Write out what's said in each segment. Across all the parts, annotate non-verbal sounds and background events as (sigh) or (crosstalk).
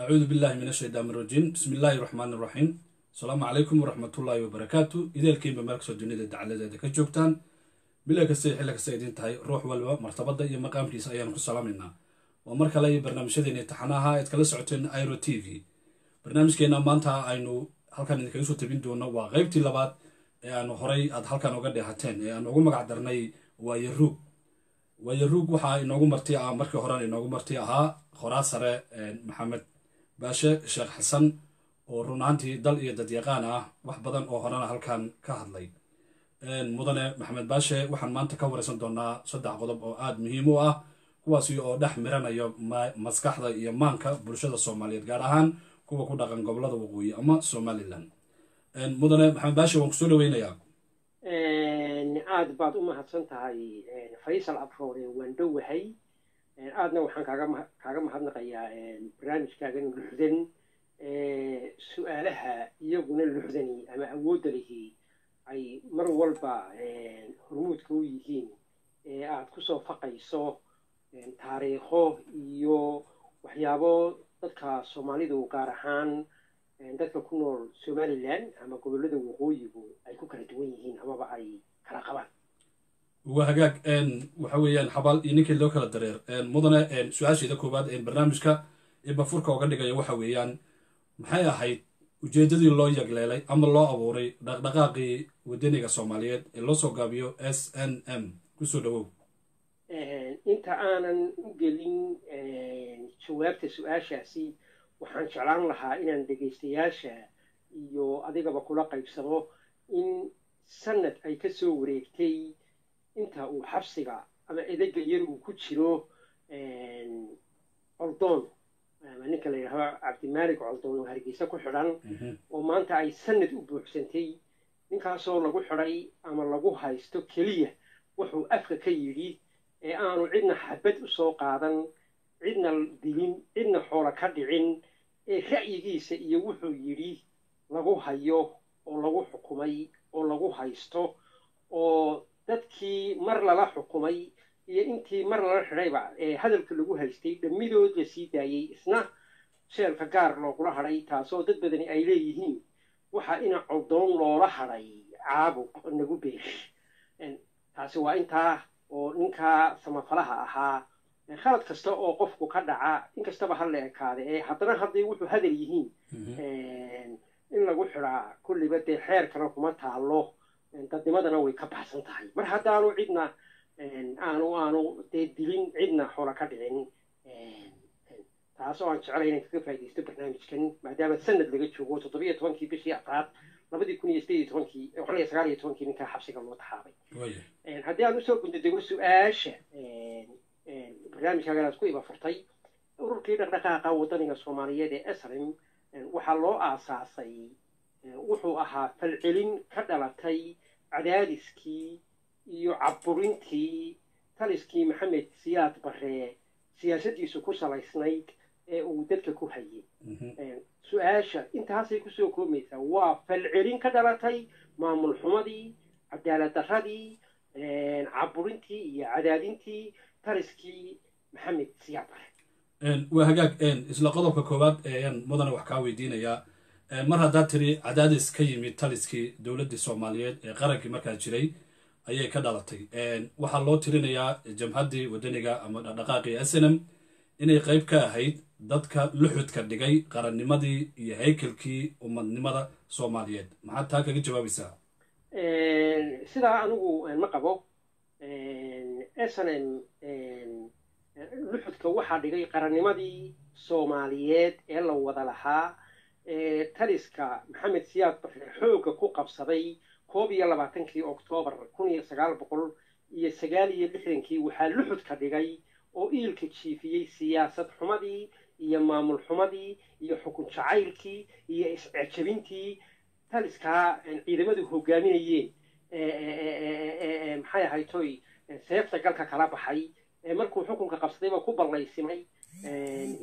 acuudu billahi min ashaytaan irajiim bismi illaahi raxmaan iraxiim asalaamu calaykum waraxmatullaahi wabarakaatu ideelkiinba meel kastoo dunida dacaladeeda ka joogtaan. Bila kasta xilli kasta idin tahay ruux walba martabadda iyo maqaamkiisa ayaanu ku salaamaynaa. Waa mar kale iyo barnaamijyadeeni taxanaha ead kala socoteen iro t v. Barnaamijkeena maanta aynu halkan idinkaga soo tabin doono waa qeybtii labaad ee aanu horay aad halkan uga dheehateen ee aanu ugu magac darnay waayaruug waayaruug waxaa inoogu marti ah markii horena inoogu marti ahaa qoraa sare maxamed baashe sheekh xasan oo run ahaantii dal iyo dadyaqaan ah wax badan oo horena halkan ka hadlay. Mudane maxamed baashe waxaan maanta ka wareysan doonaa saddex qodob oo aada muhiim u ah kuwaasi oo dhex miranayo maskaxda iyo maanka bulshada soomaaliyeed gaar ahaan kuwa ku dhaqan gobollada waqooyi ama somalilan mudane maxamed baashe waan ku soo dhaweynayaa. Aad baad u mahadsan tahay faysal abroore waan dhowahay aadna waxaan kaaga mahadnaqayaa barnaamijkaagan luxdan su'aalaha iyaguna luxdani ama awoodda lihi ay mar walba hormuudka u yihiin ee aad ku soo faqayso taariikho iyo waxyaabo dadka soomaalidu gaar ahaan dadka ku nool somalilan ama gobollada waqooyigu ay ku kala duwan yihiin amaba ay kala qabaan waa hagaag waxa weeyaan xabaal iyo ninkii loo kala dareer. Mudane su'aasheeda koowaad barnaamijka bafurka oga dhigaya waxa weeyaan maxay ahayd ujeeddadii loo yagleelay ama loo abuuray dhaqdhaqaaqii wadaniga soomaaliyeed ee loo soo gaabiyo s n m? Kusoo dhawow. Inta aanan u gelin jawaabta su'aashaasi waxaan jeclaan lahaa inaan dhegaystayaasha iyo adigaba kula qaybsamo in sanad ay ka soo wareegtay inta uu xabsiga ama edega yar uu ku jiro coldoon ama ninka la yidhaahdo cabdimaalik coldoon oo hargeysa ku xidhan oo maanta ay sanad u buuxsantay. Ninkaasoo lagu xidhay ama lagu haysto keliya wuxuu afka ka yidhi ee aanu cidna xabad u soo qaadan cidna dilin cidna xoola ka dhicin. Ee ra'yigiisa iyo wuxuu yidhi lagu hayo oo lagu xukumay oo lagu haysto oo dadkii mar lala xukumay iyo intii mar lala xidhayba ee hadalka lagu haystay dhammidood la sii daayey isna sheelka gaar loogula hadhay taasoo dad badani ay leeyihiin waxa ina coldoon loola hadhay caabuq nagu beesh. Taasi waa intaa oo ninkaa samafalaha ahaa khalad kasta oo qofku ka dhaca inkastaba ha la ekaade ee haddana hadday wuxuu hadal yihiin in lagu xidhaa kulliba dee xeerkana kuma taalo dadnimadana way ka baxsan tahay. Mar haddaanu cidna aanu aanu dee dilin cidna xoola ka dhicin taas oo aan jeclay inaan kaga faaidaysto barnaamijkan maadaama sanad laga joogo toddobiyo tobankii bishii afraad labadii kun iyo sideed iyo tobankii waxaan sagaal iyo tobankii ninkaa xabsiga loo taxaabay. Haddii aan u soo gundadego su'aasha barnaamijkaagan aad ku iba furtay ururkii dhaqdhaqaaqa wadaniga soomaaliyeed ee esrim waxaa loo aasaasay wuxuu ahaa falcelin ka dhalatay cadaadiskii iyo cabburintii taliskii maxamed siyaad barre siyaasaddiisu ku salaysnayd ee uu dadka ku hayay. Su'aasha intaasay ku soo koobaysaa waa falcelin ka dhalatay maamul xumadii cadaalad darradii cabburintii iyo cadaadintii taliskii maxamed siyaad barre. Waa hagaag isla qodobka koowaad eean mudane wax kaa weydiinayaa mar haddaad tiri cadaadis ka yimid taliskii dowladdii soomaaliyeed ee qarankii markaa jiray ayay ka dhalatay. Waxaa loo tirinayaa jamhaddii wadaniga ama dhaqdhaqaaqii snm inay qayb ka ahayd dadka luxudka dhigay qarannimadii iyo haykalkii ummadnimada soomaaliyeed. Maxaad taa kaga jawaabaysaa sidaa anigu ma qabo. Snm luxudka waxaa dhigay qarannimadii soomaaliyeed ee la wada lahaa taliska maxamed siyaad barre xoogga ku qabsaday koob iyo labaatankii oktoobar kun iyo sagaal boqol iyo sagaal iyo lixdankii waxaa luxudka dhigay oo iilka jiifiyey siyaasad xumadii iyo maamul xumadii iyo xukun jacaylkii iyo iscejabintii taliskaa ciidamadu hogaaminayeen maxay ahaytoy seefta galka kala baxay markuu xukunka qabsadayba ku ballaysimay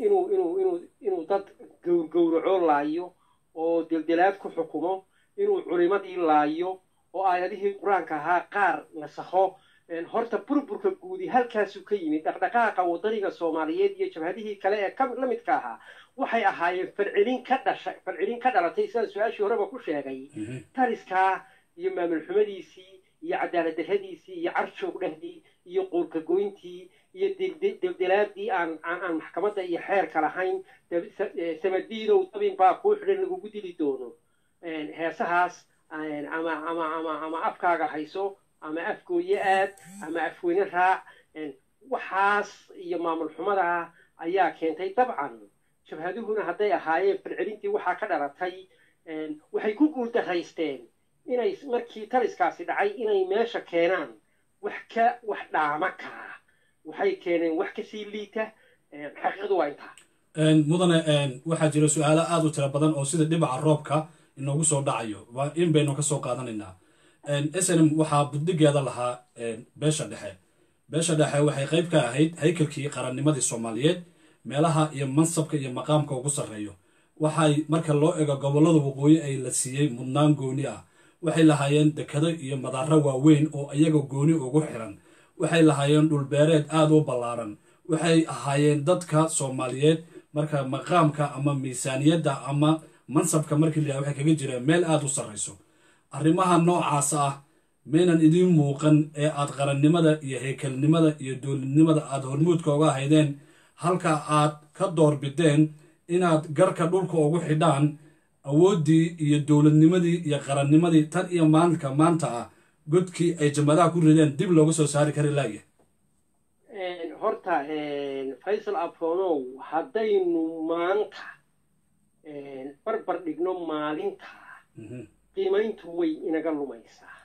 inuu inuu inuu inuu dad gowrgowraco laayo oo deldelaad ku xukumo inuu culimadii laayo oo aayadihii qur'aanka ahaa qaar nasakho horta burburka guudi halkaasuu ka yimid dhaqdhaqaaqa wadaniga soomaaliyeed iyo jabhadihii kale ee la midka ahaa waxay ahaayeen falcelin ka dhasha falcelin ka dhalatay sidaan su'aashii horeba ku sheegay. Taliskaa iyo maamul xumadiisii iyo cadaalad darradiisii iyo carshoog dhahdii iyo quurka goyntii iyo dildelaadii aan maxkamadda iyo xeerka lahayn samadiidow dabin baa kuu xidhan lagugu dili doono. Heesahaas ama afkaaga hayso ama afgooye aad ama afweyne raac waxaas iyo maamul xumada ayaa keentay dabcan. Jabhaduhuna hadday ahaayeen falcelintii waxaa ka dhalatay waxay ku guuldaraysteen inay markii taliskaasi dhacay inay meesha keenaan wax ka wax dhaama kaa waxay keeneen wax ka sii liita xaqiiqadu waa intaa mudane waxaa jira su'aalo aada u tiro badan oo sida dhibaca roobka inoogu soo dhacayo. In baynu ka soo qaadanaynaa. Snm waxaa buddigeeda lahaa beesha dhexe. Beesha dhexe waxay qayb ka ahayd haykalkii qarannimadii soomaaliyeed meelaha iyo mansabka iyo maqaamka ugu sarreeyo. Waxay marka loo ego gobollada waqooyi ay la siiyey mudnaan gooni ah. Waxay lahaayeen dekado iyo madaaro waaweyn oo iyaga gooni ugu xiran waxay lahaayeen dhulbeereed aada u ballaaran. Waxay ahaayeen dadka soomaaliyeed marka maqaamka ama miisaaniyadda ama mansabka markii la waxay kaga jireen meel aada u sarrayso. Arrimaha noocaas ah maynan idiin muuqan ee aad qarannimada iyo heekelnimada iyo dowladnimada aada hormuudka uga haydeen halka aad ka doorbideen inaad garka dhulka ugu xidhaan awooddii iyo dowladnimadii iyo qarannimadii tan iyo maalinka maanta ah godkii ay jamadaha ku rideen dib looga soo saari kari laaya horta faysal afonow haddaynu maanta barbar dhigno maalinta. Qiimayntu way inaga lumaysaa.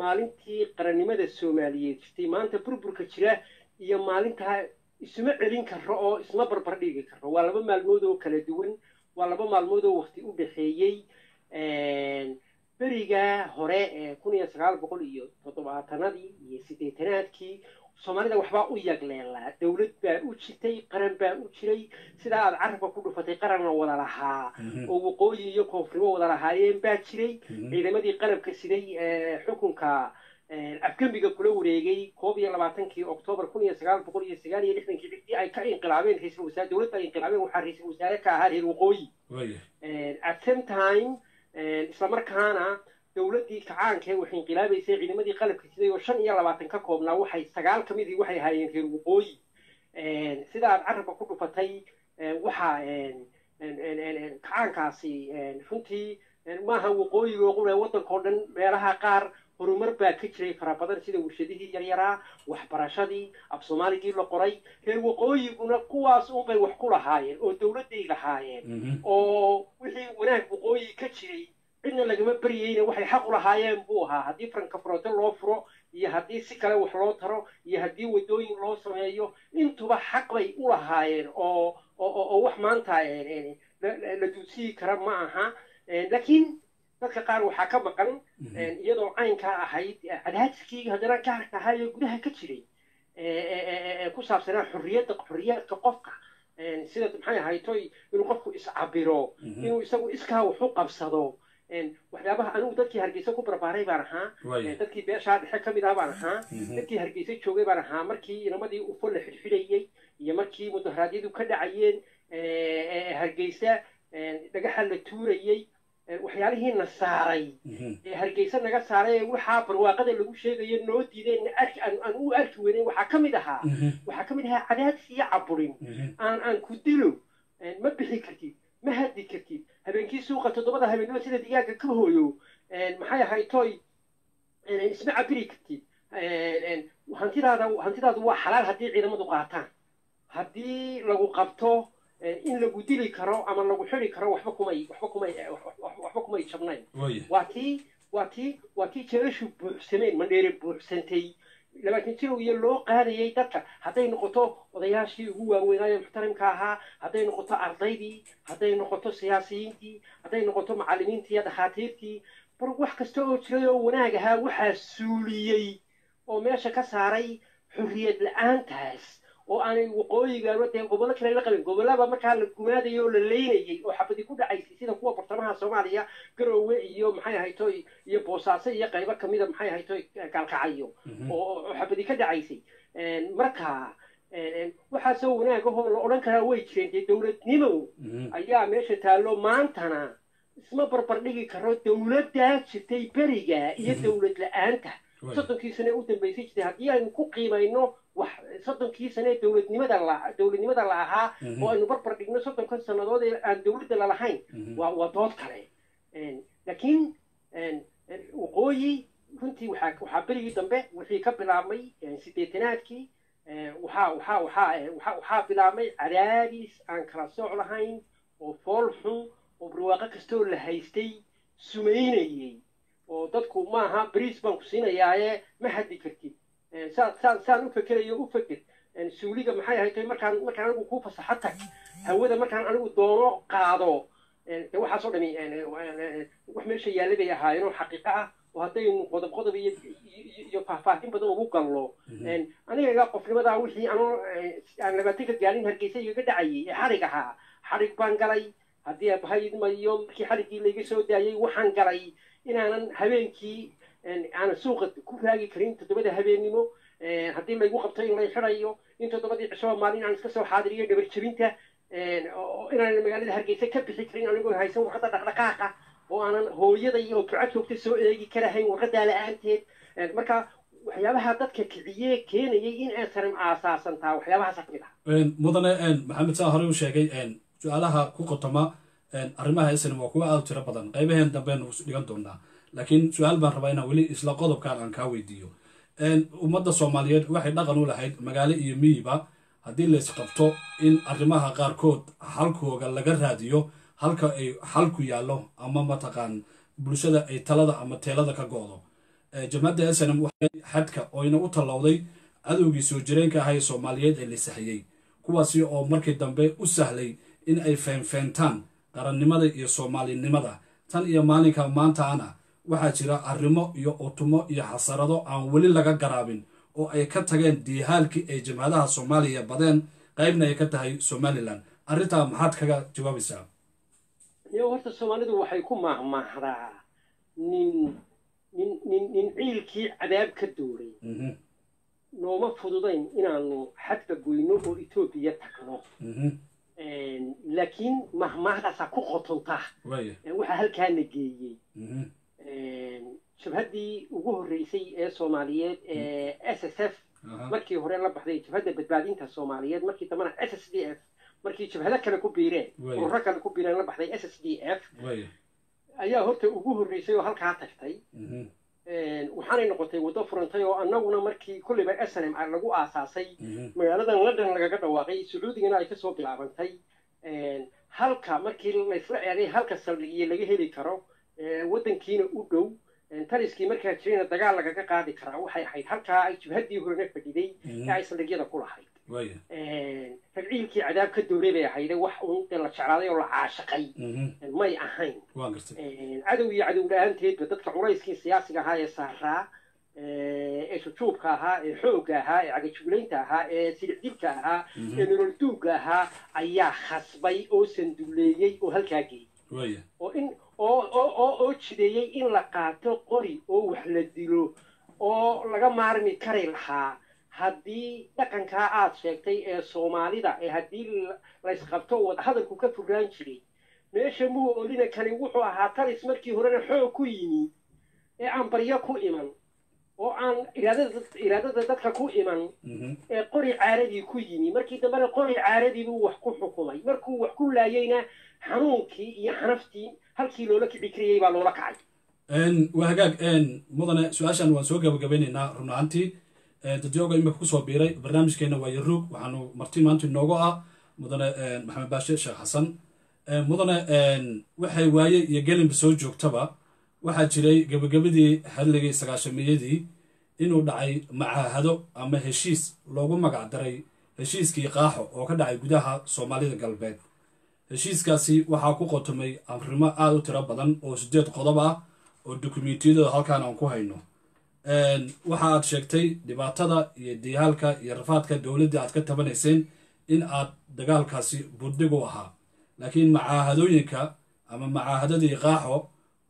Maalintii qarannimada soomaaliyeed jirtay maanta burburka jira iyo maalintaa isuma celin karo oo isma barbar dhigi karo waa laba maalmood oo kala duwan waa laba maalmood oo wakti u dhexeeyey beriga hore ee kun iyo sagaal boqol iyo toddobaatanadii iyo siddeetanaadkii soomaalida waxbaa u yagleelaa dowlad baa u jirtay qaran baa u jiray. Sidaa aad carabka ku dhufatay qaranna wada lahaa. Oo waqooyi iyo koonfurimo wada lahaayeen baa jiray. Ciidamadii qalabka siday xukunka afgembiga kula wareegay koob iyo labaatankii oktoobar kun iyo sagaal boqol iyo sagaal iyo lixdankii cidii ay ka inqilaabeen ra'isul wasaare dowladda ay inqilaabeen waxaa ra'isul wasaare ka ahaa reer waqooyi. At same time islamarkaana dowladdii kacaanka waxay inqilaabaysay ciidamadii qalabka siday oo shan iyo labaatan ka koobnaa waxay sagaal ka midii waxay ahaayeen reer waqooyi sida aad carabka ku dhufatay waxaa kacaankaasi runtii maaha waqooyiga oo qura waddankao dhan meelaha qaar horumar baa ka jiray fara badan sida warshadihii yaryaraa waxbarashadii af soomaaligii la qoray reer waqooyiguna kuwaas unbay wax ku lahaayeen oo dowladday lahaayeen. Oo wixii wanaag waqooyi ka jiray cidna lagama baryayna waxay xaq u lahaayeen buu ahaa. Haddii frankafuroto loo furo iyo haddii si kale wax loo taro iyo haddii waddooyin loo sameeyo intuba xaq bay u lahaayeen oo oo wax maanta la duusiyi kara ma aha. Laakiin dadka qaar waxaa ka maqan iyadoo caynkaa ahayd cadaadiskii haddana gaarka ahaa ee gudaha ka jiray ku saabsanaa xorriyadda xorriyaadka qofka sida maxay ahaytoy inuu qofku iscabiro inuu isagu iskaa wax u qabsado waxyaabaha anigu dadkii hargeysa ku barbaaray baan ahaa dadkii beeshaa dhexe ka mid ah baan ahaa dadkii hargeysa joogay baan ahaa markii inamadii ufo la xidhxidhayey iyo markii mudaharaadyadu ka dhacayeen hargeysa dhagaxa la tuurayey waxyaalihii na saaray. Ee hargeysa naga saaray ee waxaa barwaaqada lagu sheegayo noo diideen aan u arki weynen waxaa ka mid ahaa waxaa ka mid ahaa cadaadis iyo caburin aan aan ku dilo ma bixi kartid ma haddi kartid. Habeenkii suuqa toddobada habeenimo sida digaaga ka hooyo maxay ahayd toy isma cabiri kartid. Hantidaada hantidaadu waa xalaal haddii ciidamadu qaataan. Haddii lagu qabto in lagu dili karo ama lagu xidi karo waxba kumay waxba kumay waxba kumay jabnayn. Waa tii waa tii waa tii jeelashu buuxsameen mandheere buuxsantay. Labaatan jirow iyo loo qaadayay dadka hadday noqoto odayaashii ugu waaweynaayo muxtarimka ahaa hadday noqoto ardaydii hadday noqoto siyaasiyiintii hadday noqoto macallimiintii iyo dhakhaatiirtii bar wax kasta oo jiray oo wanaag ahaa waxaa suuliyey oo meesha ka saaray xorriyad la'aantaas oo aanay waqooyigaaba dee gobollo kale la qabin gobollaba markaa la gumaadayay oo la leynayay oo xabadi ku dhacaysay sida kuwa bartamaha soomaaliya garoowe iyo maxay ahayto iyo boosaaso iyo qaybo kamida maxay ahayto gaalkacyo oo xabadi ka dhacaysay. Marka waxaasoo wanaagahoo la odhan karaa way jireen dee dowladnimo ayaa meesha taallo maantana isma barbar dhigi karo dowladdaa jirtay beriga iyo dowlad la'aanta. Soddonkii sane u dambaysay jirtay haddii aynu ku qiimayno wax soddonkii sane dowladnimada la dowladnimada la ahaa oo aynu barbar dhigno soddonka sannadood ee aan dowladda lalahayn waa waa dood kale. Laakiin waqooyi runtii waxaa waxaa berigii dambe wixii ka bilaabmay sideetanaadkii waxaa waxaa waxaa waxaa waxaa bilaabmay cadaadis aan kala sooc lahayn oo fool xun oo barwaaqo kastoo la haystay sumaynayay. Oo dadku maaha bariis baan ku siinayaaye ma haddi kartid saan u fekerayo u feker suuliga maxay ahayd markaan markaan anigu ku fasaxo tag hawada markaan anigu doono qaado. Waxaasoo dhami wax meesha yaalla bay ahaayeenoo xaqiiqo ah oo haddaynu qodob qodob iyo iyo faahfaahin badan ugu gallo. Aniga iga qofnimadaa wixii anoo aan labaatanka gaalin hargeysa igaga dhacayay ee xarig ahaa. Xarig baan galay haddii abahaydmayo markii xariggii layga soo daayay waxaan galay inaanan habeenkii aanan suuqa ku raagi karin toddobada habeennimo haddii laygu qabto in lay xirayo in toddobadii cishoba maalin aan iska soo xaadiriyo dhabar jebinta inaanan magaalada hargeysa ka bixi karin anigoo haysan warqadda dhaqdhaqaaqa oo aanan hooyaday oo duca joogta soo eegi karahayn warqaddaa la'aanteed marka waxyaabaha dadka kiciyee keenayay in aysanan aasaasantaa waxyaabahaasa ka mid ah mudane maxamed saa horey u sheegay su'aalaha ku qotoma arrimaha islam waa kuwa aada u tiro badan qaybaheen dambeenu dhigan doonaa laakiin su'aal baan rabaa inaan weli isla qodobkan aan kaa weydiiyo. Ummadda soomaaliyeed waxay dhaqan u lahayd magaalo iyo miyiba haddii laysqabto in arrimaha qaarkood xalkooga laga raadiyo halka ay xalku yaallo ama mataqaan bulshada ay talada ama teelada ka go-do. Jamhadda snm xadka oyna u tallowday cadowgii soo jireenka ahaa ee soomaaliyeed ee la sahiyey kuwaasi oo markii dambe u sahlay in ay feenfeentaan qarannimada iyo soomaalinimada. Tan iyo maalinka maantaana waxaa jira arrimo iyo utumo iyo xasarado aan weli laga garaabin oo ay ka tageen diihaalkii ay jamhadaha soomaaliya badeen qaybna ay ka tahay somalilan arrintaa maxaad kaga jawaabaysaa yo horta soomaalidu waxay ku maahmaahdaa nin nin nin nin ciilkii cadaab ka duulay nooma fududayn inaanu xadka goyno oo etoobiya tagno. Laakiin mahmaahdaasaa ku qotonta waxaa halkaana geeyey jabhaddii ugu horreysay ee soomaaliyeed ee s s f markii hore la baxday jabhadda badbaadinta soomaaliyeed markii dambana s s d f markii jabhado kale ku biireen ururo kale ku biireen la baxday s s d f ayaa horta ugu horreysay oo halkaa tagtay. Waxaanay noqotay waddo furantay oo annaguna markii kulliba snm lagu aasaasay magaaladan london lagaga dhawaaqay sacuudigana ay ka soo bilaabantay. Halka markii laysla eegay halka saldhigiyo laga heli karo waddankiina u dhow taliskii markaa jirayna dagaal lagaga qaadi karaa. Waxay ahayd halkaa ay jabhaddii horena fadhiday ee ay saldhigyada ku lahayd. Ragciilkii cadaab ka dowray bay ahayde wax un la jeclaaday oo la caashaqay. May ahayn. Cadow iyo cadow la'aanteedba dadka culayskii siyaasiga ahaa ee saaraa ee shujuubka ahaa ee xoogga ahaa ee cagajuglaynta ahaa ee silicdilka ahaa ee nolol duugga ahaa ayaa khasbay oo sanduleeyey oo halkaa geeyey oo jideeyey in la qaato qori oo wax la dilo oo laga maarmi kari lahaa. Haddii dhaqankaa aad sheegtay ee soomaalida ee haddii laysqabto wadahadalku ka fogaan jiray meesha muu olina kani wuxuu ahaa talis markii horena xoog ku yimi ee aan baryo ku iman oo aan iraadada iraadada dadka ku iman ee qori caaradii ku yimi. Markii dambena qori caaradii buu wax ku xukumay. Markuu wax ku laayeyna xanuunkii iyo xanaftii halkii loola kici kariyey baa loola kacay. Waa hagaag. Mudane su'aashan waan soo gabagabeynaynaa run ahaantii dadyoga imika ku soo biiray barnaamijkeena waa yaruug waxaanu marti maanta inoogu ah mudane maxamed baashe sheekh xasan mudane waxay waaye iyo gelinba soo joogtaba waxaa jiray gabagabadii xilligii sagaashamiyadii inuu dhacay macaahado ama heshiis loogu magac daray heshiiskii qaaxo oo ka dhacay gudaha soomaalida galbeed heshiiskaasi waxaa ku qotomay arrimo aada u tiro badan oo sideed qodob ah oo dokumentiyadooda halkaan aan ku hayno. Waxa aad sheegtay dhibaatada iyo diyaalka iyo rafaadka dowladda aad ka tabanayseen in aad dagaalkaasi buddig u ahaa. Laakiin macaahadooyinka ama macaahadadii qaaxo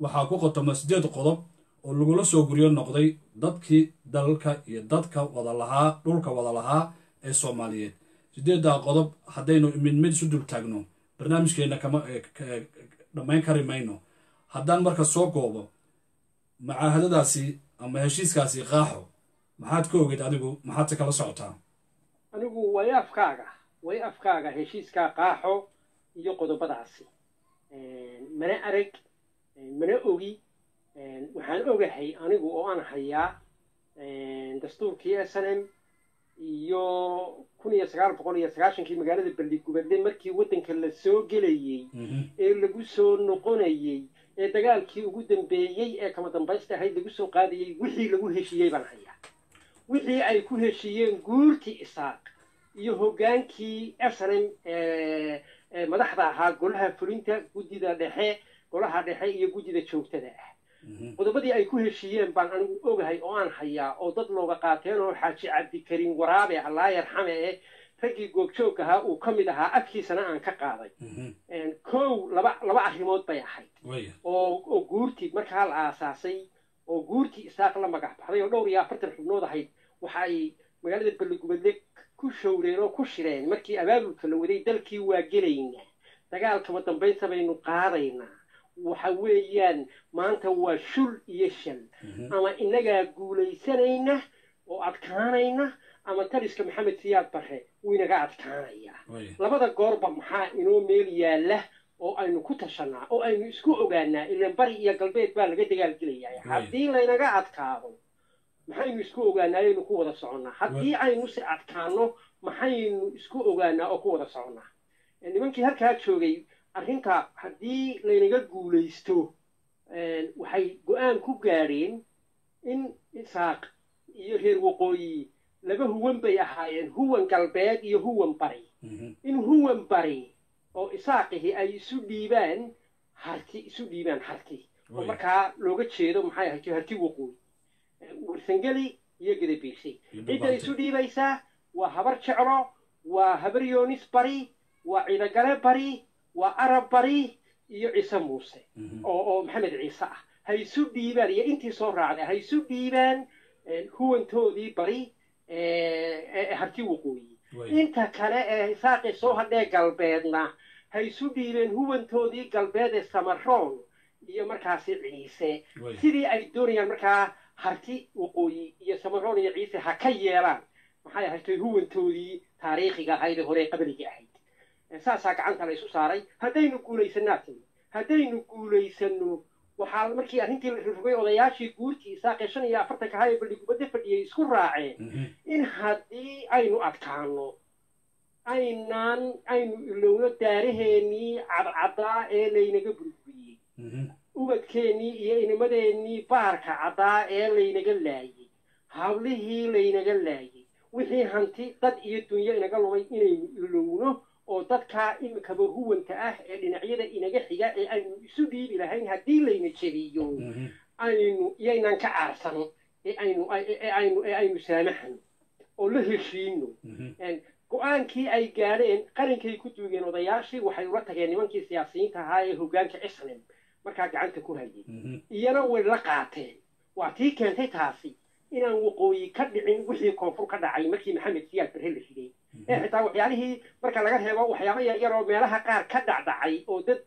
waxaa ku qotoma sideed qodob oo lagula soo guryo noqday dadkii dalka iyo dadka wada lahaa dhulka wada lahaa ee soomaaliyeed. Sideeddaa qodob haddaynu mid mid isu dul taagno barnaamijkeenna kama dhammayn kari mayno. Haddaan marka soo goobo macaahadadaasi ama heshiiskaasi qaaxo maxaad ka ogeyd adigu maxaad se kala socotaa? Anigu way afkaaga way afkaaga heshiiskaa qaaxo iyo qodobadaasi. Mana arag mana ogi waxaan ogahay anigu oo aan hayaa dastuurkii s n m iyo kun iyo sagaal boqol iyo sagaashankii magaalada baldigubadle markii waddanka la soo gelayey ee lagu soo noqonayey ee dagaalkii ugu dambeeyey ee kama dambaysta ahayd lagu soo qaadayey wixii lagu heshiiyey baan hayaa. Wixii ay ku heshiiyeen guurtii isaaq iyo hoggaankii s n m ee madaxda ahaa golaha fulinta guddida dhexe golaha dhexe iyo guddida joogtada ah qodobadii ay ku heshiiyeen baan anigu ogahay oo aan hayaa oo dad looga qaateen oo xaaji cabdikariim waraabe allaa yarxame ee raggii goobjoog ahaa uu ka mid ahaa afkiisana aan ka qaaday. Kow laba laba arrimood bay ahayd. Oo guurtii markaa la aasaasay oo guurtii isaaq la magac baxday oo dhowr iyo afartan xubnood ahayd waxa ay magaalada balligubadle ku showreen oo ku shireen markii abaabulka la waday dalkii waa gelaynaa dagaalkama dambaynta baynu qaadaynaa waxa weeyaan maanta waa shul iyo shal. Ama innagaa guulaysanayna oo adkaanayna ama taliska maxamed siyaad barre wuu inaga adkaanayaa labada goorba maxaa inoo meel yaalla oo aynu ku tashanaa oo aynu isku ogaanaa ilan bari iyo galbeed baa laga dagaalgelayaa. Haddii laynaga adkaado maxaynu isku ogaanaa ayaynu ku wada soconnaa? Haddii aynu si adkaano maxaynu isku ogaanaa oo ku wada soconnaa? Nimankii halkaa joogay arrinta haddii laynaga guulaysto waxay go'aan ku gaadheen in isaaq iyo reer waqooyi laba huwan bay ahaayeen huwan galbeed iyo huwan bari. In huwan bari oo isaaqihi ay isu dhiibaan harti isu dhiibaan harti oo markaa looga jeedo maxay ahayd harti waqooyi. Warsangeli iyo gadabiirsay cidda isu dhiibaysaa waa habar jeclo waa habar yoonis bari waa ciidagale bari waa arab bari iyo ciise muuse. Oo oo maxamed ciise ah. Ha isu dhiibaan iyo intii soo raacday ha isu dhiibaan huwantoodii bari ee harti waqooyi inta kale ee saaqi soo hadhee galbeedna ha isu dhiibeen huwantoodii galbeed ee samaroon iyo markaasi ciise. Sidii ay doonayaan markaa harti waqooyi iyo samaroon iyo ciise ha ka yeelaan. Maxay ahayd huwantoodii taariikhiga ahayd ee hore qabliga ahayd saasaa gacanta la isu saaray haddaynu guulaysanaa timi haddaynu guulaysanno waxaa markii arrintii la rurugay odayaashii guurtii isaaqee shan iyo afartanka ahaa ee balligubadda fadhiyay isku raaceen. In haddii aynu adkaano aynaan aynu ilowno daaraheennii cadcaddaa ee laynaga burburiyey. Ubadkeennii iyo inimadeennii baarka caddaa ee laynaga laayey hablihii laynaga laayey wixii hanti dad iyo dunyo inaga lumay inaynu ilowno oo dadkaa imikaba huwanta ah ee dhinacyada inaga xiga ee aynu isu dhiibi lahayn haddii layna jebiyo aynu iyaynaan ka caarsan ee aynu ee aynu ee aynu saamaxno oo la heshiino. Go'aankii ay gaadheen qarankay ku duugeen odayaashii waxay ula tageen nimankii siyaasiyiinta ahaa ee hoggaanka islam markaa gacanta ku hayay iyana way la qaateen. Waa tii keentay taasi inaan waqooyi ka dhicin wixii koonfur ka dhacay markii maxamed siyaad barre la ee xitaa waxyaalihii marka laga reebo waxyaaba yaryar oo meelaha qaar ka dhacdhacay oo dad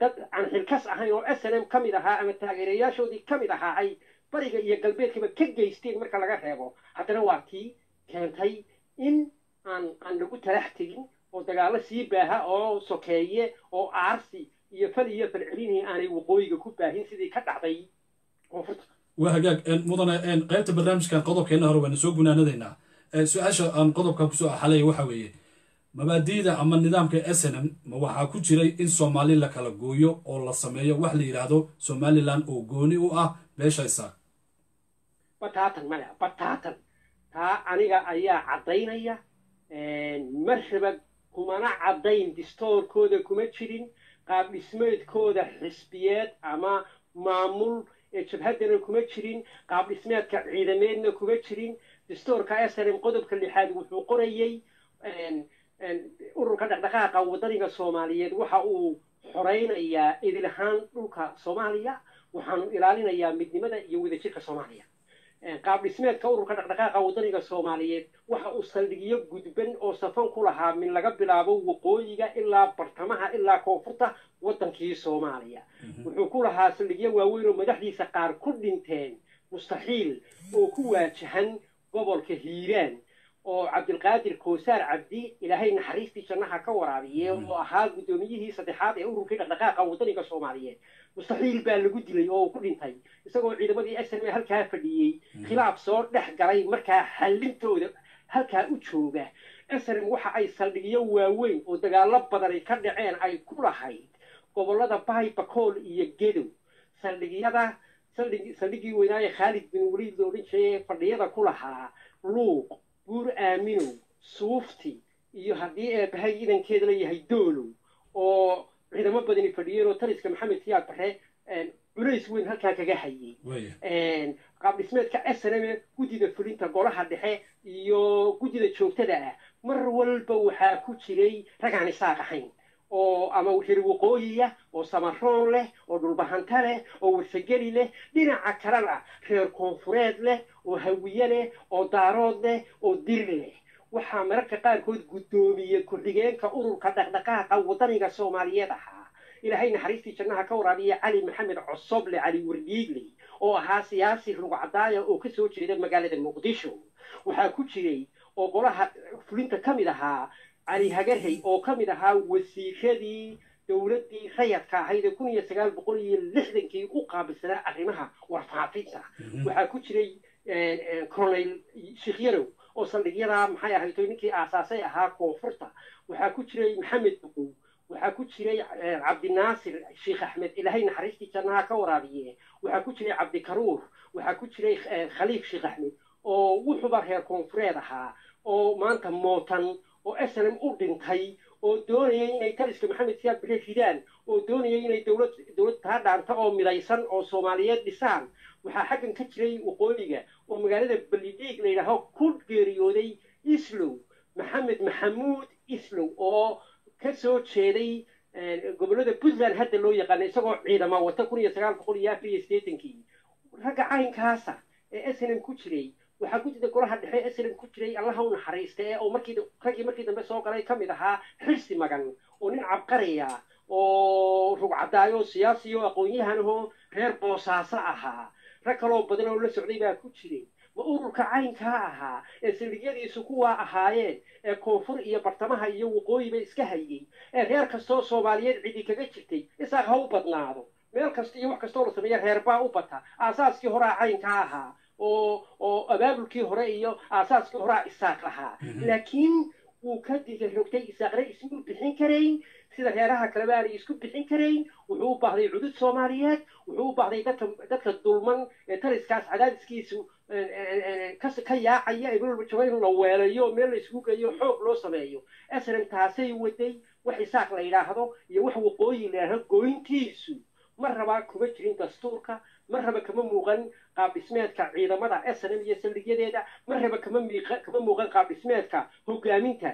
dad aan xilkas ahayn oo s n m ka mid ahaa ama taageerayaashoodii ka mid ahaa ay bariga iyo galbeedkaba ka geysteen marka laga reebo haddana waa tii keentay in aan aan lagu talax tegin oo dagaallo sii baaha oo sokeeye oo aarsi iyo fal iyo falcelinii aanay waqooyiga ku baahin sidii ka dhacday. Koonfurta waa hagaag. Mudane qaybta barnaamijkan qodobkeena hore waana soo gunaanadaynaa su'aasha aan qodobkan ku soo axalaya waxa weeye mabaadi'da ama nidaamka s n m ma waxaa ku jiray in soomaali la kala gooyo oo la sameeyo wax la yidhaahdo somalilan oo gooni u ah beesha isaaq bataatan maya bataatan taa aniga ayaa caddaynaya marraba kumana caddayn distoorkooda kuma jirin qaab dhismeedkooda xisbiyeed ama maamul ee jabhaddana kuma jirin qaab dhismeedka ciidameedna kuma jirin dastuurka snm qodobka lixaad wuxuu qorayey ururka dhaqdhaqaaqa wadaniga soomaaliyeed. Waxa uu xoraynayaa idil ahaan dhulka soomaaliya waxaanu ilaalinayaa midnimada iyo wadajirka soomaaliya. Qaab dhismeedka ururka dhaqdhaqaaqa wadaniga soomaaliyeed waxa uu saldhigyo gudban oo safan ku lahaa min laga bilaabo waqooyiga ilaa bartamaha ilaa koonfurta waddankii soomaaliya. Wuxuu ku lahaa saldhigyo waaweyn oo madaxdiisa qaar ku dhinteen mustaxiil oo ku waajahan gobolka hiiraan oo cabdilqaadir koosaar cabdi ilaahay naxariistii jannaha ka waraabiye oo ahaa guddoomiyihii saddexaad ee ururkii dhaqdhaqaaqa wadaniga soomaaliyeed mustaxiil baa lagu dilay oo uu ku dhintay isagoo ciidamadii snm halkaa fadhiyey. Khilaaf soo dhex galay markaa xallintooda halkaa u jooga. Snm waxa ay saldhigyo waaweyn oo dagaalo badani ka dhaceen ay ku lahayd gobollada bahay bakool iyo gedow. Saldhigyada saldhigii weynaaye khaalid bin waliid la odhan jiray fadhiyada ku lahaa luuq buur aaminow suufti iyo haddii eebahay idankeeda leeyahay doolow oo ciidamo badani fadhiyeen oo taliska maxamed siyaad bare culays weyn halkaa kaga hayay. Qaab dhismeedka snm guddida fulinta golaha dhexe iyo guddida joogtada ah mar walba waxaa ku jiray ragaan isaaq ahayn oo ama reer waqooyiya oo samaroon leh oo dhulbahanta leh oo warsageli leh dhinaca kalena reer koonfureed leh oo hawiye leh oo daarood leh oo dir leh. Waxaa mararka qaarkood guddoomiye ku-xigeenka ururka dhaqdhaqaaqa wadaniga soomaaliyeed ahaa. Ilaahay naxariistii jannaha ka waraabiya cali maxamed cosoble cali wardiigley oo ahaa siyaasi rugcadaaya oo ka soo jeeda magaalada muqdisho. Waxaa ku jiray oo golaha fulinta ka mid ahaa cali hagarhay oo ka mid ahaa wasiiradii dowladdii rayadka ahayd ee kun iyo sagaal boqol iyo lixdankii u qaabilsanaa arrimaha warfaafinta waxaa ku jiray colonel sheekh yarow oo saldhigyada maxay ahayto ninkii aasaasay ahaa koonfurta. Waxaa ku jiray maxamed duqow waxaa ku jiray cabdinaasir sheekh axmed ilaahay naxariistii jannaha ka waraabiye waxaa ku jiray cabdikaruur waxaa ku jiray khaliif sheekh axmed oo wuxuuba reer koonfureed ahaa oo maanta mootan oo snm u dhintay oo doonayay inay taliska maxamed siyaad bare ridaan oo doonayay inay dowlad dowlad taa dhaanta oo midaysan oo soomaaliyeed dhisaan. Waxaa xaggan ka jiray waqooyiga oo magaalada balidhiig la yidhaaho ku geeriyooday islow maxamed maxamuud islow oo ka soo jeeday gobollada puntland hadda loo yaqaana isagoo ciidama wata kun iyo sagaal boqol iyo afar iyo siddeetankii ragga caynkaasa ee snm ku jiray waxaa guddida golaha dhexe snm ku jiray allaha u naxariista ee oo markii raggii markii dambe soo galay ka mid ahaa xirsi magan oo nin cabqaraya oo rugcadaayo siyaasi oo aqoon-yahanahoo reer boosaaso ahaa. Rag kaloo badan oo la socday baa ku jiray ma ururka caynkaa ahaa ee saldhigyadiisu kuwaa ahaayeen ee koonfur iyo bartamaha iyo waqooyiba iska hayay ee reer kastoo soomaaliyeed cidi kaga jirtay isaaq ha u badnaado. Meel kasta iyo wax kastoo la sameeya reerbaa u bata aasaaskii horaa caynkaa ahaa oo oo abaabulkii hore iyo aasaaskii horaa isaaq lahaa. Laakiin wuu ka diga rogtay isaaqna ismuu bixin karayn sida reeraha kaleba aanay isku bixin karayn wuxuu u baahday cudud soomaaliyeed wuxuu u baahday dadka dadka dulman ee taliskaas cadaadiskiisu ka yaacaya meel jaba in la weelayo meel la isugu geeyo xoog loo sameeyo. Snm taasay waday wax isaaq la yidhaahdo iyo wax waqooyi la yidhaahdo goyntiisu. Ma rabaa kuma jirin dastuurka ma raba kama muuqan qaab dhismeedka ciidamada snm iyo saldhigyadeeda. Ma raba kama muuqan qaab dhismeedka hogaaminta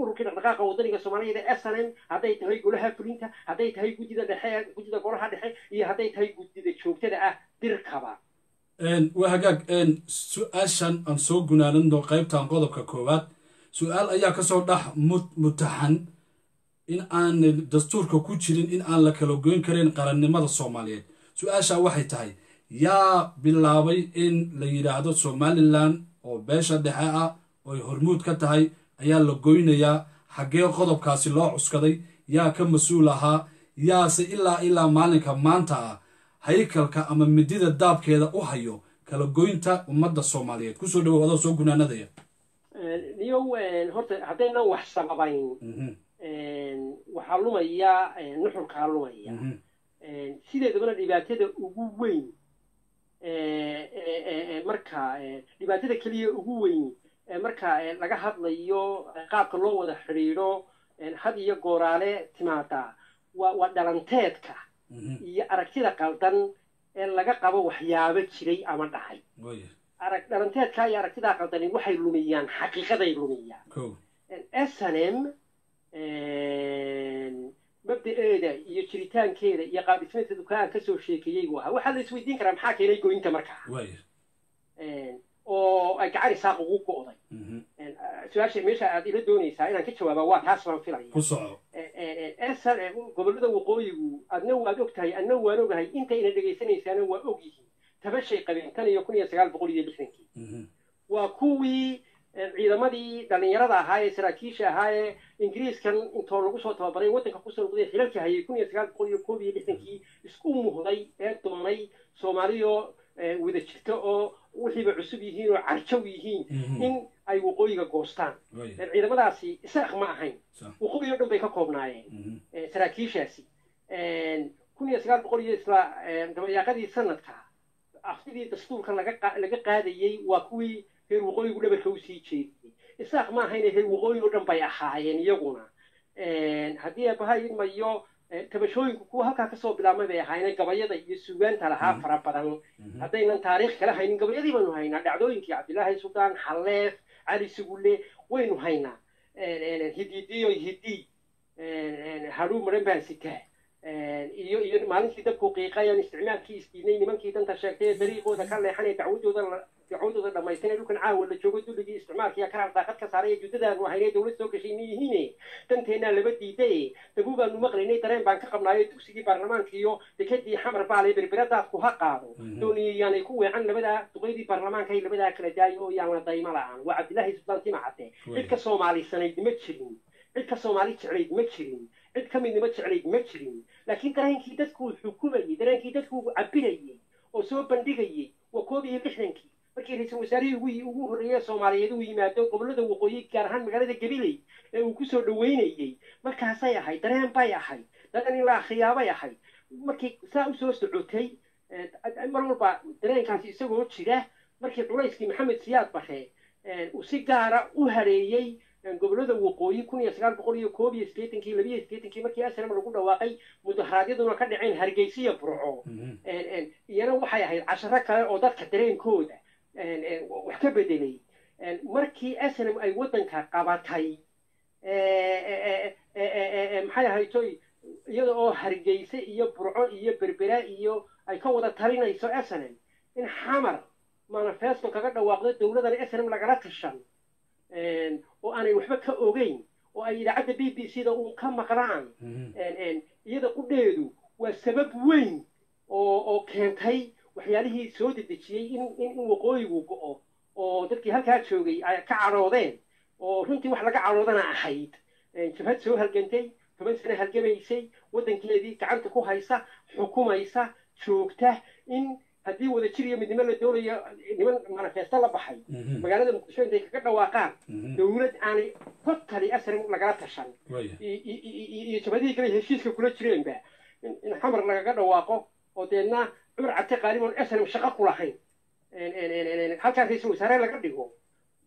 ururkii dhaqdhaqaaqa wadaniga soomaaliyeed ee snm hadday tahay golaha fulinta hadday tahay guddida dhexe guddida golaha dhexe iyo hadday tahay guddida joogtada ah dirkaba waa hagaag. Su'aashan aan soo gunaanano qaybtan qodobka koowaad. Su'aal ayaa ka soo dhex mutaxan. In aan dastuurka ku jirin in aan la kala goyn karin qarannimada soomaaliyeed su'aasha waxay tahay yaa bilaabay in la yidhaahdo somalilan oo beesha dhexe ah ooy hormuud ka tahay ayaa la goynayaa xaggee qodobkaasi loo cuskaday yaa ka mas'uul ahaa yaase ilaa ilaa maalinka maanta ah haykalka ama midida daabkeeda u hayo kala goynta ummadda soomaaliyeed. Kusoo dhawow adoo soo gunaanadaya. Niyow horta haddaynan wax sababayn waxaa lumaya nuxurkaa lumaya sideedabana dhibaatada ugu weyn? Marka dhibaatada keliya ugu weyn marka laga hadlayo qaabka loo wada xidhiidho had iyo gooraale timaada waa dhalanteedka iyo aragtida qaldan ee laga qabo waxyaabo jiray ama dhacay. Dhalanteedkaa iyo aragtidaa qaldani waxay lumiyaan xaqiiqaday lumiyaan kow snm mabda-eeda iyo jiritaankeeda iyo qaabdhismeedka dukaan ka soo sheekeeyey buu ahaa. Waxaa la isweydiin karaa maxaa keenay goynta markaa? Oo ay gacan isaaq ugu go'day. Mhm. su'aasha meesha aad ila doonaysaa inaan ka jawaaba waa taas baan filaya gobollada waqooyigu adna waad og tahay adna waan ogahay intayna dhegaysanaysaana waa og yihiin. Tabashay qabeen tan iyo kun iyo sagaal boqol iyo lixdankii Mhm. waa kuwii ciidamadii dhallinyarada ahaa ee saraakiisha ahaa ee ingiriiskan intoo lagu soo tababaray waddanka ku soo noqday xilalka hayay kun iyo sagaal boqol iyo koob iyo lixdankii isku muhday ee doonay soomaaliyo eh, wada jirta oo wixiiba cusub yihiin oo carjow yihiin Mhm. in ay waqooyiga goostaan. Eh, ciidamadaasi isaaq ma ahayn. Waqooyi oo dhan bay ka koobnaayeen. Mhm. eh, saraakiishaasi. Kun iyo sagaal boqol iyo isla eh, dabayaaqadii sanadka afsidii dastuurka laga qaadayey waa kuwii reer waqooyigu dhabarka u sii jeediyey isaaq ma ahayne reer waqooyi oo dhan bay ahaayeen iyaguna haddii abaha idmayo tabashooyinku kuwa halkaa ka soo bilaabmay bay ahaayeen gabayada iyo suugaanta lahaa Mhm. fara badan Mhm. haddaynan taariikh kala haynin gabayadii baynu haynaa dhacdooyinkii cabdilaahi suldaan xalleef cali sugulle waynu haynaa hididiyo hidi hadhuu maran baan sitaa iyo iyo maalintii dabku qiiqayan isticmaalkii isdiinay nimankii danta sheegtay ee dariiqooda ka leexanay dacwadooda la- dacwadooda dhammaystanay dhulkan caawa la joogo dulligii isticmaalkiiya karaar daaqad ka saaray ee juddadaanu haynay dowlad soo gashay ma yihiine danteennaa laba diidaye dabuubaanu maqlaynay dareen baan ka qabnaayo dugsigii baarlamaanka iyo dekadii xamar baale berberadaadku ha qaado dooniyayaanay ku weecan labadaa duqaydii baarlamaanka ay labadaa kala daayo oo yaan la daymo la'aan waa cabdilaahi sultaan timacate cid ka soomaalisanayd ma jirin cid ka soomaali jeclayd ma jirin cid ka midnimo jeclayd ma jirin laakiin dareenkii dadku xukumayey dareenkii dadku uu cabirayey oo soo bandhigayey waa koob iyo lixdankii markii ra'iisul wasaarihii ugu ugu soomaaliyeed uu yimaado gobollada waqooyi gaar ahaan magaalada gabiley ee uu ku soo dhaweynayey markaasay ahayd dareen bay ahayd dareen in la akhriyaabay ahayd. Markii saa u soo socotay eh, mar walba dareenkaasi isagoo jira. Markii culayskii maxamed siyaad bare eh, uu si gaara u hareeyey eh, gobollada waqooyi kun iyo sagaal boqol iyo koob iyo siddeetankii labiyo siddeetankii markii aslam lagu dhawaaqay mudaharaadyaduna ka dhaceen hargeysa iyo burco. Mhm. En, iyana waxay ahayd casharo kale oo dadka dareenkooda. en- en, wax ka bedelay markii aslam ay waddanka qabatay eh, eh, eh, maxay ahayd toy iyada oo hargeysa iyo burco iyo berbera iyo ay ka wada talinayso snm in xamar manifesto kaga dhawaaqdo dowladan snm lagala tashan oo aanay waxba ka ogeyn oo ay idaacadda b b c da uun ka maqlaan. Mhm. En, iyada qudheedu waa sabab weyn oo oo keentay waxyaalihii soo dedejiyey in waqooyigu go'o oo dadkii halkaa joogay ay ka cadhoodeen oo runtii wax laga cadhoodana ahayd. Jabhad soo halgantay toban sano halgamaysay waddankeedii gacanta ku haysa xukumaysa joogta in haddii wada jir iyo midnimo la doonayo niman manifesto la baxay. Mhm. magaalada muqdisho intay kaga dhawaaqaan Mhm. dowlad aanay totally asran lagala tashan. Iyo jabadihii kale heshiiska kula jireenba in xamar lagaga dhawaaqo oo deedna cumar cate qaaliboon snm shaqo ku lahayn. En- en- en- en- halkaa ra'iisul wasaare laga dhigo.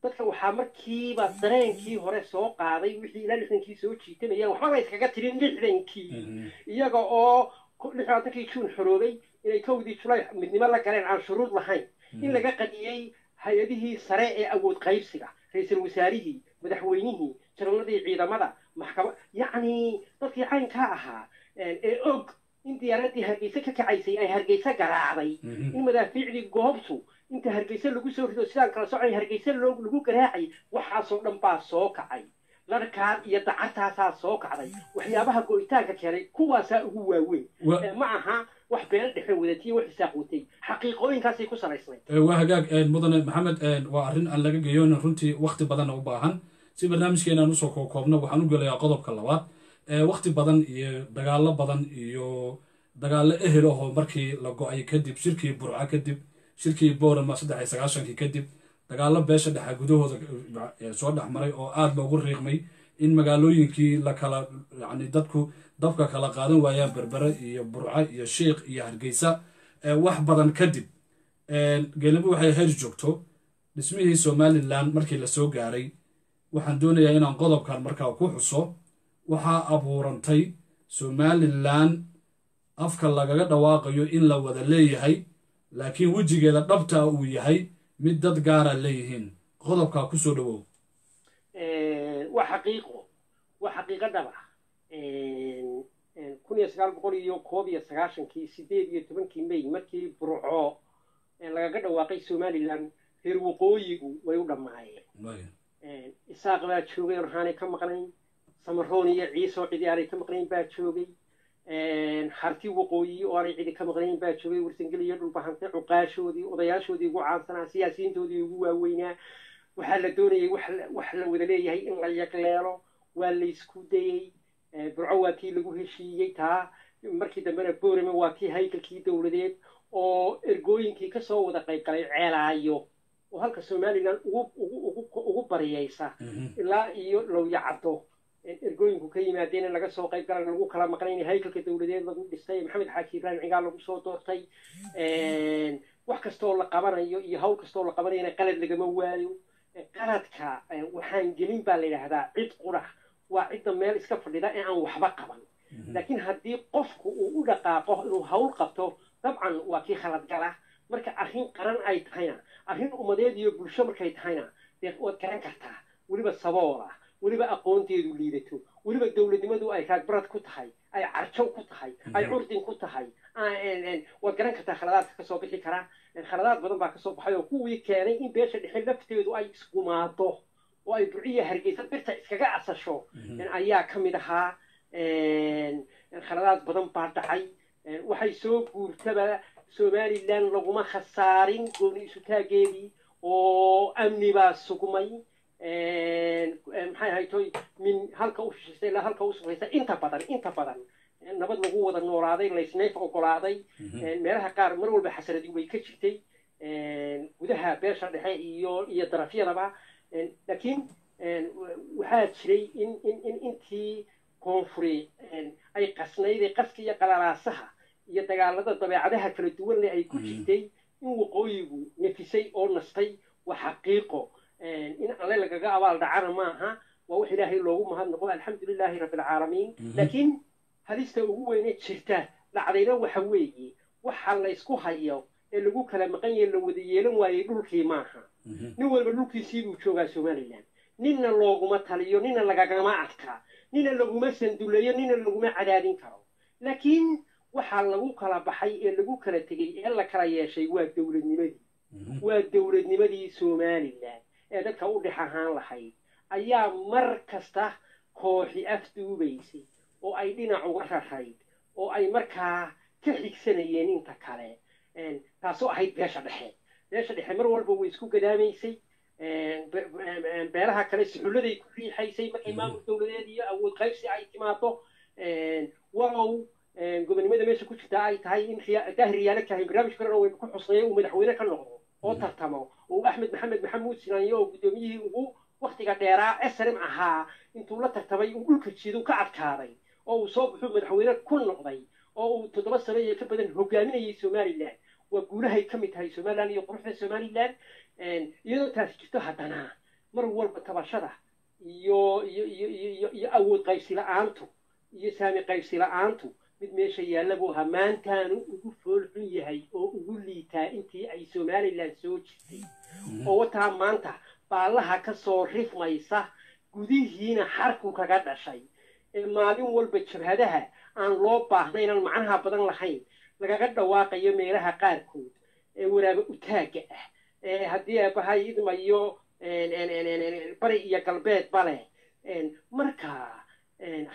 Dadka waxaa markiiba dareenkii hore soo qaaday wixii ilaa lixdankii soo jiitamayaan waxba la iskaga tirin lixdankii. Mhm. iyaga oo ku- lix iyo labaatankii juun xoroobay inay kowdii julaay midnimo la galeen aan shuruud lahayn. In laga qadiyey hay'adihii sare ee awood qaybsiga ra'iisul wasaarihii madaxweynihii janaladii ciidamada maxkamad yacni dadkii caynkaa ahaa ee og in diyaaradii hargeysa ka kacaysay ay hargeysa garaacday. Mhm. in madaafiicdii goobtu inta hargeysa lagu soo rido sidaan kala socay hargeysa lagu garaacay waxaasoo dhan baa soo kacay. Larkaan iyo dacartaasaa soo kacday. Waxyaabaha go'itaanka keenay kuwaasaa ugu waaweyn. Ma aha wax been dhexe wadatay wax isaaq watay xaqiiqooyinkaasay ku salaysnayd waa hagaag mudane maxamed waa arrin aan laga geeyoon runtii wakti badanna u baahan. Si barnaamijkeenaan u soo koobkoobno waxaan u gelayaa qodobka labaad wakti badan iyo dagaallo badan iyo dagaallo ehel ahoo markii la go'ay kadib shirkii burca kadib shirkii boorama saddex iyo sagaashankii kadib dagaallo beesha dhexa gudahooda soo dhex maray oo aada loogu riiqmay in magaalooyinkii la kala yani dadku dabka kala qaadan waayaan berbere iyo burca iyo shiikh iyo hargeysa. Wax badan kadib geelabo waxay heer joogto dhismihii somalilan markii la soo gaaray waxaan doonayaa inaan qodobkan markaa ku xuso waxaa abuurantay somalilan afka lagaga dhawaaqayo in la wada leeyahay laakiin wejigeeda dhabta uu yahay mid dad gaara leeyihiin. Qodobkaa ku soo dhawow. Waa xaqiiqo waa xaqiiqo dhaba kun iyo sagaal boqol iyo koob iyo sagaashankii sideed iyo tobankii may markii burco lagaga dhawaaqay somalilan reer waqooyigu way u dhammaayeen. Isaaq baa joogay orhaanay ka maqnayn samaroon iyo ciise oo cidi aanay ka maqnayn baa joogay. Harti waqooyi oo aanay cidi ka maqnayn baa joogay. Warsangeli iyo dhulbahante cuqaashoodii odayaashoodii ugu caansanaa siyaasiyiintoodii ugu waaweynaa. Waxaa la doonayay wax la wada leeyahay in la yaqleelo. Waa laysku dayey burco waa tii lagu heshiiyey taa. Markii dambena boorame waa tii haykalkii dowladeed oo ergooyinkii ka soo wada qayb galay ceelaayo. Oo halka somalilan ugu bariyeysa ilaa iyo lowyacaddo ergooyinku ka yimaadeen in laga soo qayb galay lagu kala maqnayn haykalka dowladeed lagu dhistay maxamed xaaji ibraahim cigaal lagu soo doortay. Wax kastoo la qabanayo iyo hawl kastoo la qabanayana qalad lagama waayo qaladka waxaan gelin baa la yidhaahdaa cid qurax waa cidda meel iska fadhida ee aan waxba qaban. Laakiin haddii qofku uu u dhaqaaqo inuu hawl qabto dabcan waa kii khaladgala marka arrin qaran ay tahayna arrin ummadeed iyo bulsho markay tahayna dee waad garan kartaa weliba saboola weliba aqoonteedu liidato weliba dowladnimadu ay raagbarad ku tahay ay carjow ku tahay ay curdin ku tahay waad garan kartaa khaladaadka ka soo bixi karaa khaladaad badan baa ka soo baxay oo kuwii keenay in beesha dhexe lafteedu ay isgumaado oo ay burciya hargeysa birta iskaga asasho ayaa ka mid ahaa khaladaad badan baa dhacay waxay soo guurtaba somalilan laguma khasaarin gooni isutaageedii oo amni baa sugmay maxay ahaytoy min halka u shishaysa ilaa halka u inta badan inta badan nabad lagu wada noolaaday laysneef ogolaaday meelaha qaar mar walba xasaradii way ka jirtay gudaha beesha dhexe iyo iyo darafyadaba laakiin waxaa jiray in in in intii koonfuri ay qasnayday qaska iyo qalalaasaha iyo dagaalada dabeecadaha kala duwan leh ay ku jirtay in waqooyigu nefisay oo nastay waa xaqiiqo in alle lagaga abaal dhacana maaha waa wax ilaahay loogu mahadnaqo alxamdulilaahi rabbilcaalamiin laakiin halista ugu weyne jirta dhacdayna waxa weeye waxa la ysku hayo ee lagu kala maqan yahe la wada yeelan waayey dhulkii maaha. Nin walba dhulkiisii buu joogaa somalilan. Ninna looguma taliyo ninna lagagama adka ninna laguma sanduleeyo ninna laguma cadaadin karo. Laakiin waxaa lagu kala baxay ee lagu kala tegey ee la kala yeeshay waa dowladnimadii. Waa dowladnimadii somalilan ee dadka u dhex ahaan lahayd ayaa mar kasta kooxi afduubaysay oo ay dhinac uga rarayd oo ay markaa ka xigsanayeen inta kale taasoo ahayd beesha dhexe. Beesha dhexe mar walba way isku gadaamaysay beelaha kale suxulladay ku riixaysay markay maamul dowladeed iyo awood qaybsi ay timaado walow gobonimada meesha ku jirta ay tahay in dahriyaana kahay barnaamij kalena waynu ku xusnay uu madaxweyne ka noqdo oo tartamo oo axmed maxamed maxamuud sinaayo oo guddoomiyihii ugu waktiga dheeraa srm ahaa intuu la tartamay uu dhulka jiidu ka adkaaday oo uu soo buxuu madaxweyne ku noqday oo uu toddoba sano iyo ka badan hogaaminayay somalilan waa guulahay ka mid tahay somalilan iyo quruxda somalilan iyadoo taasi jirto haddana mar walba tabashada iyo iyo iyo iyo iyo awood qaybsi la'aantu iyo saami qaybsi la'aantu mid meesha yaalla buu ahaa maantaanu ugu fool xun yahay oo ugu liitaa intii ay somalilan soo jirtay. Oo wataa maanta baallaha ka soo rifmaysa gudihiina xarku kaga dhashay. Ee maalin walba jabhadaha aan loo baahnayn aan macnaha badan lahayn lagaga dhawaaqayo meelaha qaarkood. Ee waraaba utaagga ah. Ee haddii aabahay idmayo bari iyo galbeedba leh. Marka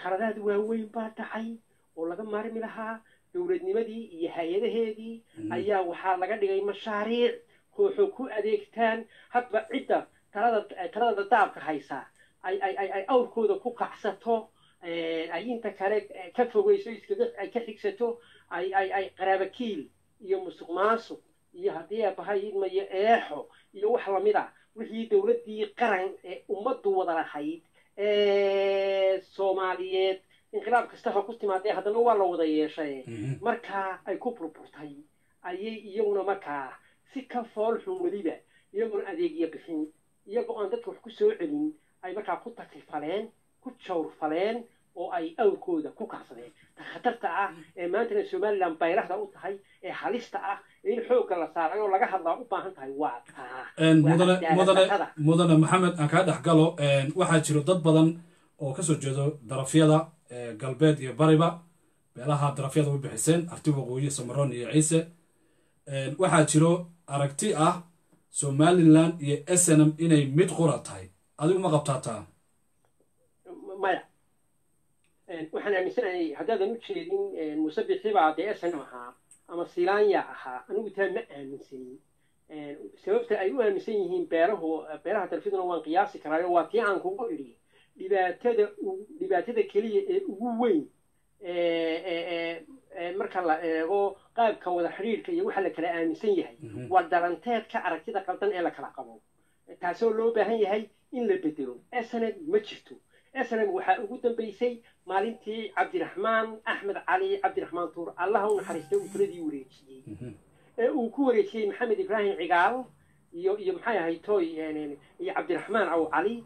khaladaad waaweyn baa dhacay oo laga maarmi lahaa dowladnimadii iyo hay'adaheedii ayaa waxaa laga dhigay mashaariic kooxo ku adeegtaan. Hadba cidda talada talada daabka haysa ay ay ay ay awrkooda ku kacsato ay inta kale ka fogeyso iskaga ay ka xigsato ay qaraabakiil iyo musuq maasuq iyo haddii aabahay idmayo eexo iyo wax la mid a wixii dowladdii qaran ee ummaddu wada lahayd ee soomaaliyeed inqilaab kasta ha ku timaadee haddana waa la wada yeeshay. Markaa ay ku burburtay ayay iyaguna markaa si ka fool xun weliba iyagoona adeegyo bixin iyagoo aan dadka wax ku soo celin ay markaa ku takrifaleen ku jawrfaleen oo ay awrkooda ku kacsadeen ta khatarta ah ee maantana somaliland bayrahda u tahay ee halista ah ee in xoogga la saaray oo laga hadlaa u baahan tahay waa taa mudane maxamed aan kaa dhex galo waxaa jiro dad badan oo ka soo jeedo darafyada galbeed iyo bariba. Beelaha darafyada u bixiseen arti waqooyi samaroon iyo ciise. Waxaa jiro aragti ah somaliland iyo snm inay mid qura tahay. Adigu ma qabtaa taa? Maya. Waxaan aaminsanahay haddaadan u jeedin musabixibaa dee snm ahaa ama silaanya ahaa anigu taa ma aaminsanin sababta ay u aaminsan yihiin beerahu beeraha darafyaduna waan qiyaasi karaayo waa tii aan kugu idhi dhibaatada dhibaatada keliya ee ugu weyn marka la eego qaabka wada xidhiirka iyo waxa la kala aaminsan yahay waa daranteedka aragtida qaldan ee la kala qabo. Taasoo loo baahan yahay in la bedelo snm ma jirto. Snm waxaa ugu dambeysay maalintii cabdiraxmaan axmed cali cabdiraxmaan tuur allaha u naxariistay uu fuladii wareejiyey. Ee uu ku wareejiyey maxamed ibraahim cigaal iyo iyo maxay ahay toy iyo cabdiraxmaan aw cali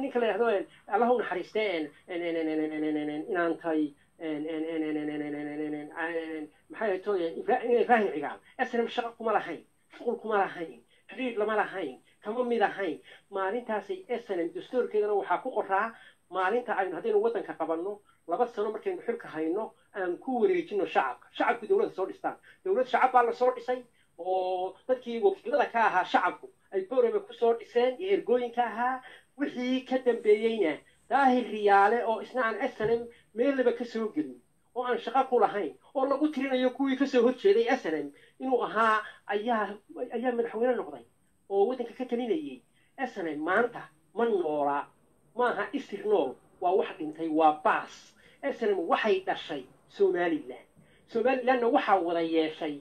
ninka la u naxariistay inaan tahay maxay snm shaqo kuma lahayn shuqul kuma lahayn xidhiir lama lahayn kama mid ahayn maalintaasay snm dastuurkeedana waxaa ku qoraa maalinta aynu haddaynu waddanka qabanno laba sano markaynu xilka hayno aan ku wareejino shacabka shacabku dowladda soo dhistaan dowlad shacab baa la soo dhisay oo dadkii wakiilada ka ahaa shacabku ay boraba ku soo dhiseen iyo ergooyinka ahaa wixii ka dambeeyeyna daahir riyaale oo isna aan snm meellaba ka soo gelin oo aan shaqo ku lahayn oo lagu tirinayo kuwii ka soo horjeeday snm inuu ahaa ayaa ayaa madaxweyne noqday oo waddanka ka talinayay snm maanta ma noolaa maaha isir nool waa wax dhintay waa baas. Snm waxay dhashay somalilan somalilandna waxaa wada yeeshay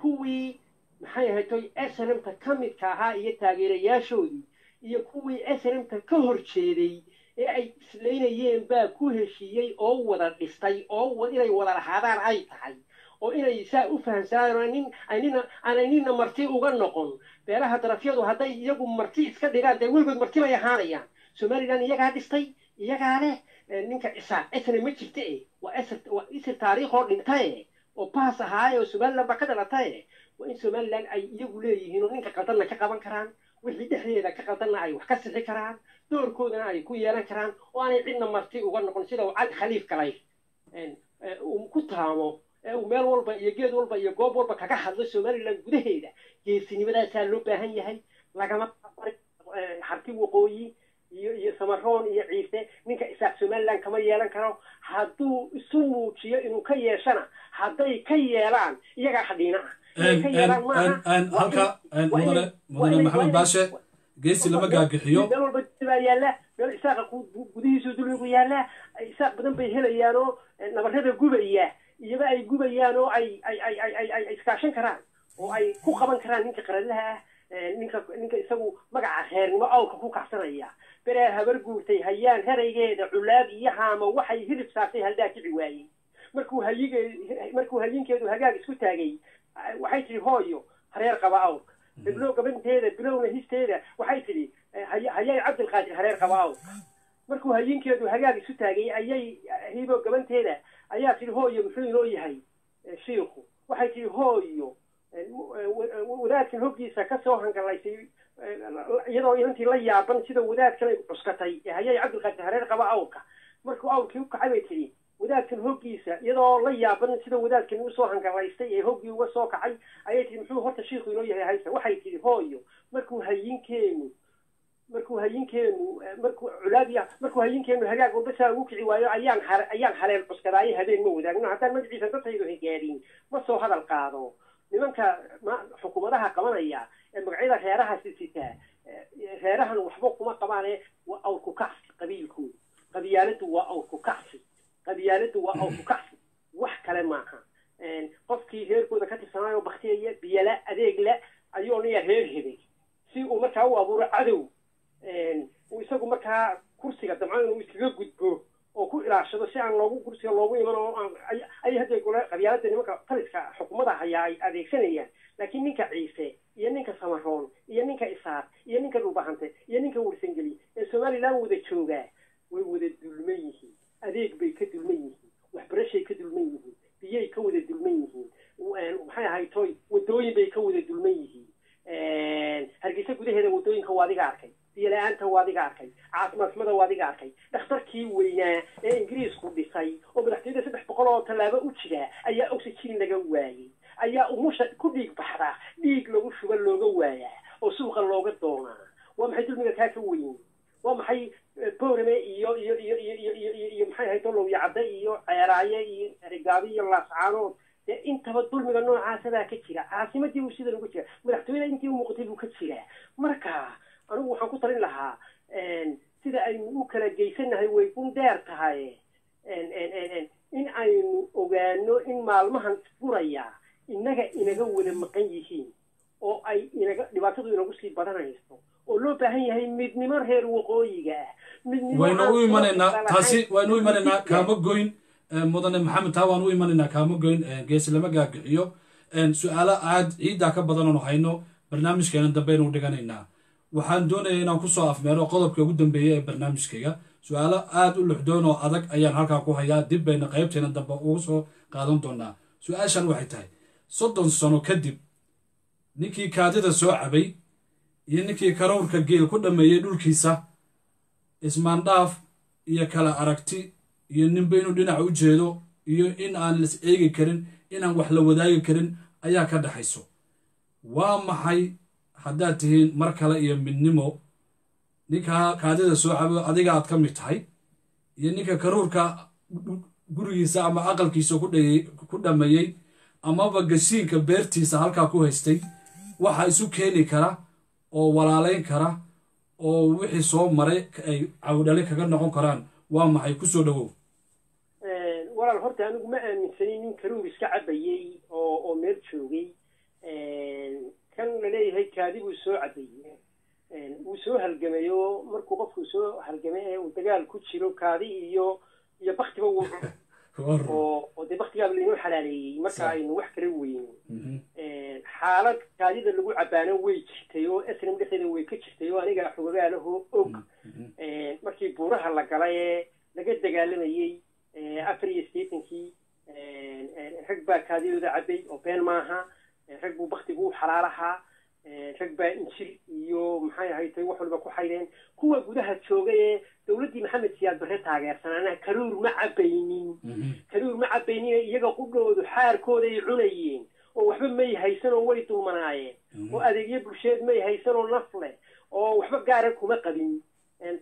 kuwii maxay ahaytoy snmta ka midka ahaa iyo taageerayaashoodii iyo kuwii snmta ka hor jeeday ee ay islaynayeen baa ku heshiiyey oo wada dhistay oo inay wada lahaadaan ay tahay oo inay saa u fahamsanaan aanay nina marti uga noqon. Beelaha darafyadu hadday iyagu marti iska dhigaan dee weligood marti bay ahaanayaan. Somaliland iyagaa dhistay iyagaa leh ninka isaaq esna ma jirta e waa isir taariikh oo dhinta e oo baas ahaaye oo somaliland baa ka dhalata e waa in somaliland ay iyagu leeyihiin oo ninka qaldanna ka qaban karaan wixii dhexdeeda ka qaldanna ay wax ka sixi karaan doorkoodana ay ku yeelan karaan oo aanay cidna marti uga noqon sida cali khaliif galay. Ku taamo uu meel walba iyo geed walba iyo goob walba kaga hadlo somaliland gudaheeda. Geesinimadaasa loo baahan yahay lagama harti waqooyi iyo iyo samaroon iyo ciise. Ninka isaaq somaliland kama yeelan karo. Hadduu isu muujiyo inuu ka yeeshana hadday ka yeelaan iyagaa hadhiina ah halka mudane mudane maxamed baashe geesi lama gaagixiyo meel walba baa yaalla meel isaaqa gudihiisu dulmigu yaalla isaaq badan bay helayaan oo nabarrada gubaya iyaba ay gubayaan oo ay ay ay ay ay ay iskaashan karaan oo ay ku qaban karaan ninka qaradaha ah ninka ninka isagu magaca reernimo awrka ku kacsanaya bereer habar guurtay hayaan heraygeeda culaab iyo haamo waxay hilib saartay haldaa kici waayey markuu hayige markuu hayinkeedu hagaag isku taagay waxay tihi hooyo hareer qaba awrka bilow gabanteeda bilowna histeeda waxay tidhi hayay cabdilqaadir hareer qaba awrka markuu hayinkeedu hagaag isu taagay ayay hibo gabanteeda ayaa tihi hooyo muxuu inoo yahay shiiku waxay tihi hooyo wadaadkan hoggiisa ka soo hangalaysay iyadoo inantii la yaaban sida wadaadkan ay cuskatay hayay cabdilqaadir hareer qaba awrka. Markuu awrkii u kacay bay tidhi wadaadkan hoggiisa iyadoo la yaaban sida wadaadkan u soo hangalaystay ee hoggii uga soo kacay ayay tihi muxuu horta shiiku inoo yahay haysta? Waxay tidhi hooyo markuu hayinkeenu markuu hayinkeenu markuu culaabiya markuu hayinkeenu hagaag walba saa ugu kici waayo ayaan ayaan hareen cuskadaayo habeen ma wadaagno haddaan magaciisa dadkaydu higaadhin ma soo hadal qaado. Nimanka xukuumadaha qabanaya ee magacyada reerahaasi sitaa reerahan waxba kuma qabaane waa awrku kacsi qabiilkoodu qabyaaladu waa awrku kacsi qabyaaladu waa awrku kacsi wax kale maaha. Qofkii reerkooda ka tirsanaayo baktiyaya biyala adeegla ayuu onaya reer hebeg si uu markaa u abuuro cadow uu isagu markaa kursiga damco inuu iskaga gudbo oo ku ilaashado si aan loogu kursiga loogu iman oo ay hadda gole qabyaalada nimanka taliska xukuumada hayaa ay adeegsanayaan. Laakiin ninka ciise iyo ninka samaroon iyo ninka isaar iyo ninka dhulbahante iyo ninka warsangeli ee somaliland wada joogaa imanaynaa taasi waynu u imanaynaa kaama goyn. Mudane maxamed taa waan u imanaynaa kaama goyn. Geesi lama gaagixiyo su'aalo aad ciiddaa ka badananu hayno barnaamijkeena dambe aynu dhiganaynaa. Waxaan doonaya inaan ku soo afmeero qodobka ugu dambeeya ee barnaamijkayga. Su'aalo aad u luxdoon oo adag ayaan halkaa ku hayaa dib bayna qaybteena dambe ugu soo qaadan doonaa su'aashan waxay tahay soddon sano kadib ninkii kaadida soo cabay iyo ninkii karawrka geel ku dhammeeyey dhulkiisa ismaandhaaf iyo kala aragti iyo ninba inuu dhinac u jeedo iyo in aan las eegi karin inaan wax la wadaagi karin ayaa ka dhexayso waa maxay? Haddaad tihiin mar kale iyo midnimo. Ninka kaadida soo cabo adiga aad ka mid tahay. Iyo ninka karuurka gurigiisa ama aqalkiisa ku dhammeeyey amaba gashiinka beertiisa halkaa ku haystay waxa isu keeni kara oo walaalayn kara oo wixii soo maray ay cawdhale kaga noqon karaan waa maxay? Kusoo dhowow walaal horta anigu ma aaminsanin nin karuur iska cabayey oo oo meel joogay. Kan la leeyahay kaadi buu soo cabayey wuu soo halgamayo markuu qofku soo halgamay ee uu dagaal ku jiro kaadi iyo iyo baktiba wuu (laughs) oo dee baktigaaba lainoo xalaaleeyey marka aynu wax kala weyno xaalad kaadida lagu cabaano way jirtay oo snm dhexdeeda way ka jirtay oo aniga xogagaalahoo og. Markii buuraha la galay ee laga dagaalamayey afar iyo sideetankii rag baa kaadidooda cabay oo been maaha rag buu baktigu u xalaalahaa rag baa injir iyo maxay ahaytay wax walba ku xayreen. Kuwa gudaha jooga ee dowladdii maxamed siyaad barre taageersanaana karuur ma cabaynin karuur ma cabaynin iyaga qudhoodu xaarkooday cunayeen oo waxba may haysan oo way dulmanaayeen oo adeegyo bulsheed may haysan oo naf leh oo waxba gaara kuma qabin.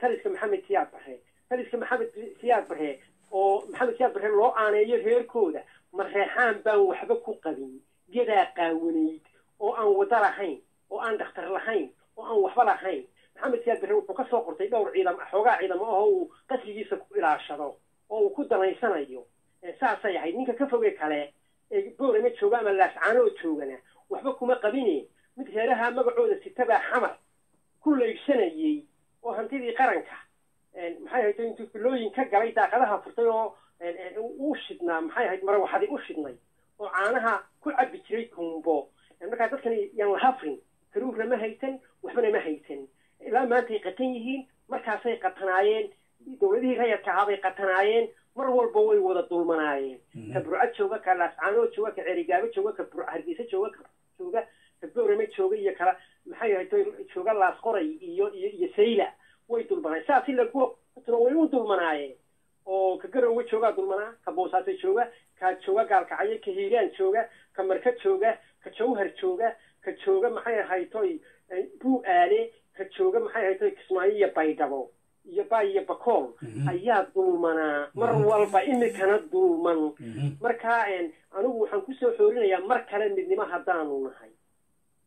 Taliska maxamed siyaad barre taliska maxamed siyaad barre oo maxamed siyaad barre loo aaneeyo reerkooda mareexaan baan waxba ku qabin. Gedaa qaawanayd oo aan wada lahayn oo aan dhakhtar lahayn oo aan waxba lahayn. Maxamed siyaad barre wuxuu ka soo qortay dhowr ciidam xoogaa ciidamo ahoo uu qasrigiisa ku ilaashado oo uu ku danaysanayo. Saasay ahayd. Ninka ka foge kale ee boorama jooga ama laascaanoo joogana waxba kuma qabine mid reeraha magacooda sitabaa xamar ku leegsanayey oo hantidii qaranka maxay ahayd intuu filooyin ka galay daaqadaha furtay oo u shidnaa maxay ahayd marawaxadi u shidnay oo caanaha ku cabbi jiray kumbo. Markaa dadkani yaan la hafrin karuurna ma haysan waxbana ma haysan. Ilaa maantay qatan yihiin markaasay qatanaayeen dowladihii rayadka ahaabay qatanaayeen mar walba way wada dulmanaayeen. Ka burcad jooga ka laascaanoo jooga ka cerigaabo jooga ka hargeysa jooga ka jooga ka boorame jooga iyo kala maxay ahayd jooga laasqoray iyo iyo iyo sayla. Way dulmanaayeen. Saas ila kuwa kutuna way u dulmanaayeen. Oo ka garowe joogaa dulmanaa ka boosaaso jooga ka jooga gaalkacyo ka hiiraan jooga ka marka jooga ka jawhar jooga ka jooga maxay ahaytoy buu aale ka jooga maxay ahaytoy kismaayo iyo baydhabo iyo bay iyo bakool ayaa dulmanaa mar walba imikana dulman marka anigu waxaan ku soo xoorinayaa mar kale midnimo haddaanu nahay.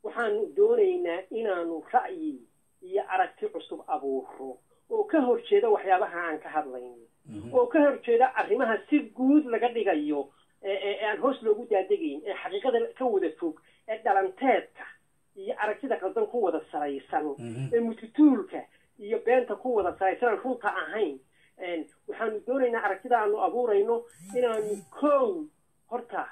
Waxaanu doonaynaa inaanu ra'yi iyo aragti cusub abuuro oo ka horjeeda waxyaabaha aan ka hadlayno. Oo ka horjeeda arrimaha si guud laga dhigayo ee aan hoos loogu daadegayn ee xaqiiqada ka wada fog ee dhalanteedka iyo aragtida qaldan ku wada salaysan ee mututuulka iyo beenta ku wada salaysan aan runta ahayn. Waxaanu doonaynaa aragtida aanu abuurayno inaanu kow horta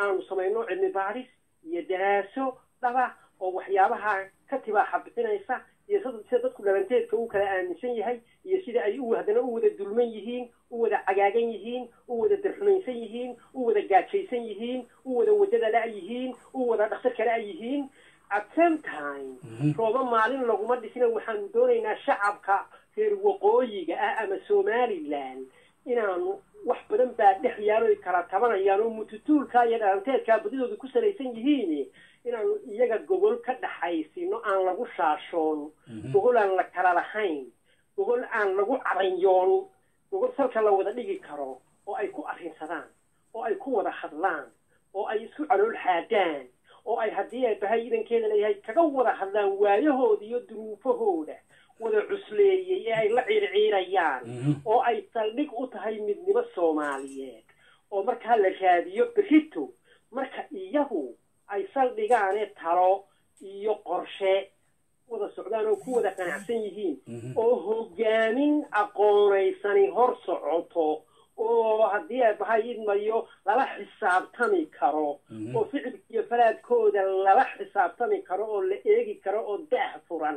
aanu samayno cilmi baadhis iyo daraaso dhaba oo waxyaabaha ka tibaaxa bixinaysa iyo sida dadku dhalanteedka uu kala aaminsan yahay iyo sida ay haddana u wada dulman yihiin u wada cagaagan yihiin u wada darxumaysan yihiin u wada gaajaysan yihiin u wada waddada la' yihiin u wada ay yihiin. At same time rooba maalin laguma dhisina waxaanu doonaynaa shacabka reer waqooyiga ah ama somaliland inaanu wax badan baa dhex yaalo ay kala tabanayaan oo mututuulka iyo dhalanteedkaa badidooda ku salaysan yihiin inaanu iyaga gogol ka dhaxaysino aan lagu shaashoon gogol aan la kala lahayn gogol aan lagu caranyoon gogol salka la wada dhigi karo oo ay ku arrinsadaan oo ay ku wada hadlaan oo ay isku calool xaadaan oo ay haddii ay bahay idankeeda leeyahay kaga wada hadlaan waayahooda iyo duruufahooda wada cusleeyey ee ay la ciirciirayaan oo ay saldhig u tahay midnimo soomaaliyeed oo markaa la raadiyo berito marka iyagu ay saldhigaane talo iyo qorshe wada socdaan oo ku wada qanacsan yihiin oo hogaamin aqoonaysani hor socoto oo haddii ay bahay idmayo lala xisaabtami karo oo ficilkiiyo falaadkooda lala xisaabtami karo oo la eegi karo oo daah furan.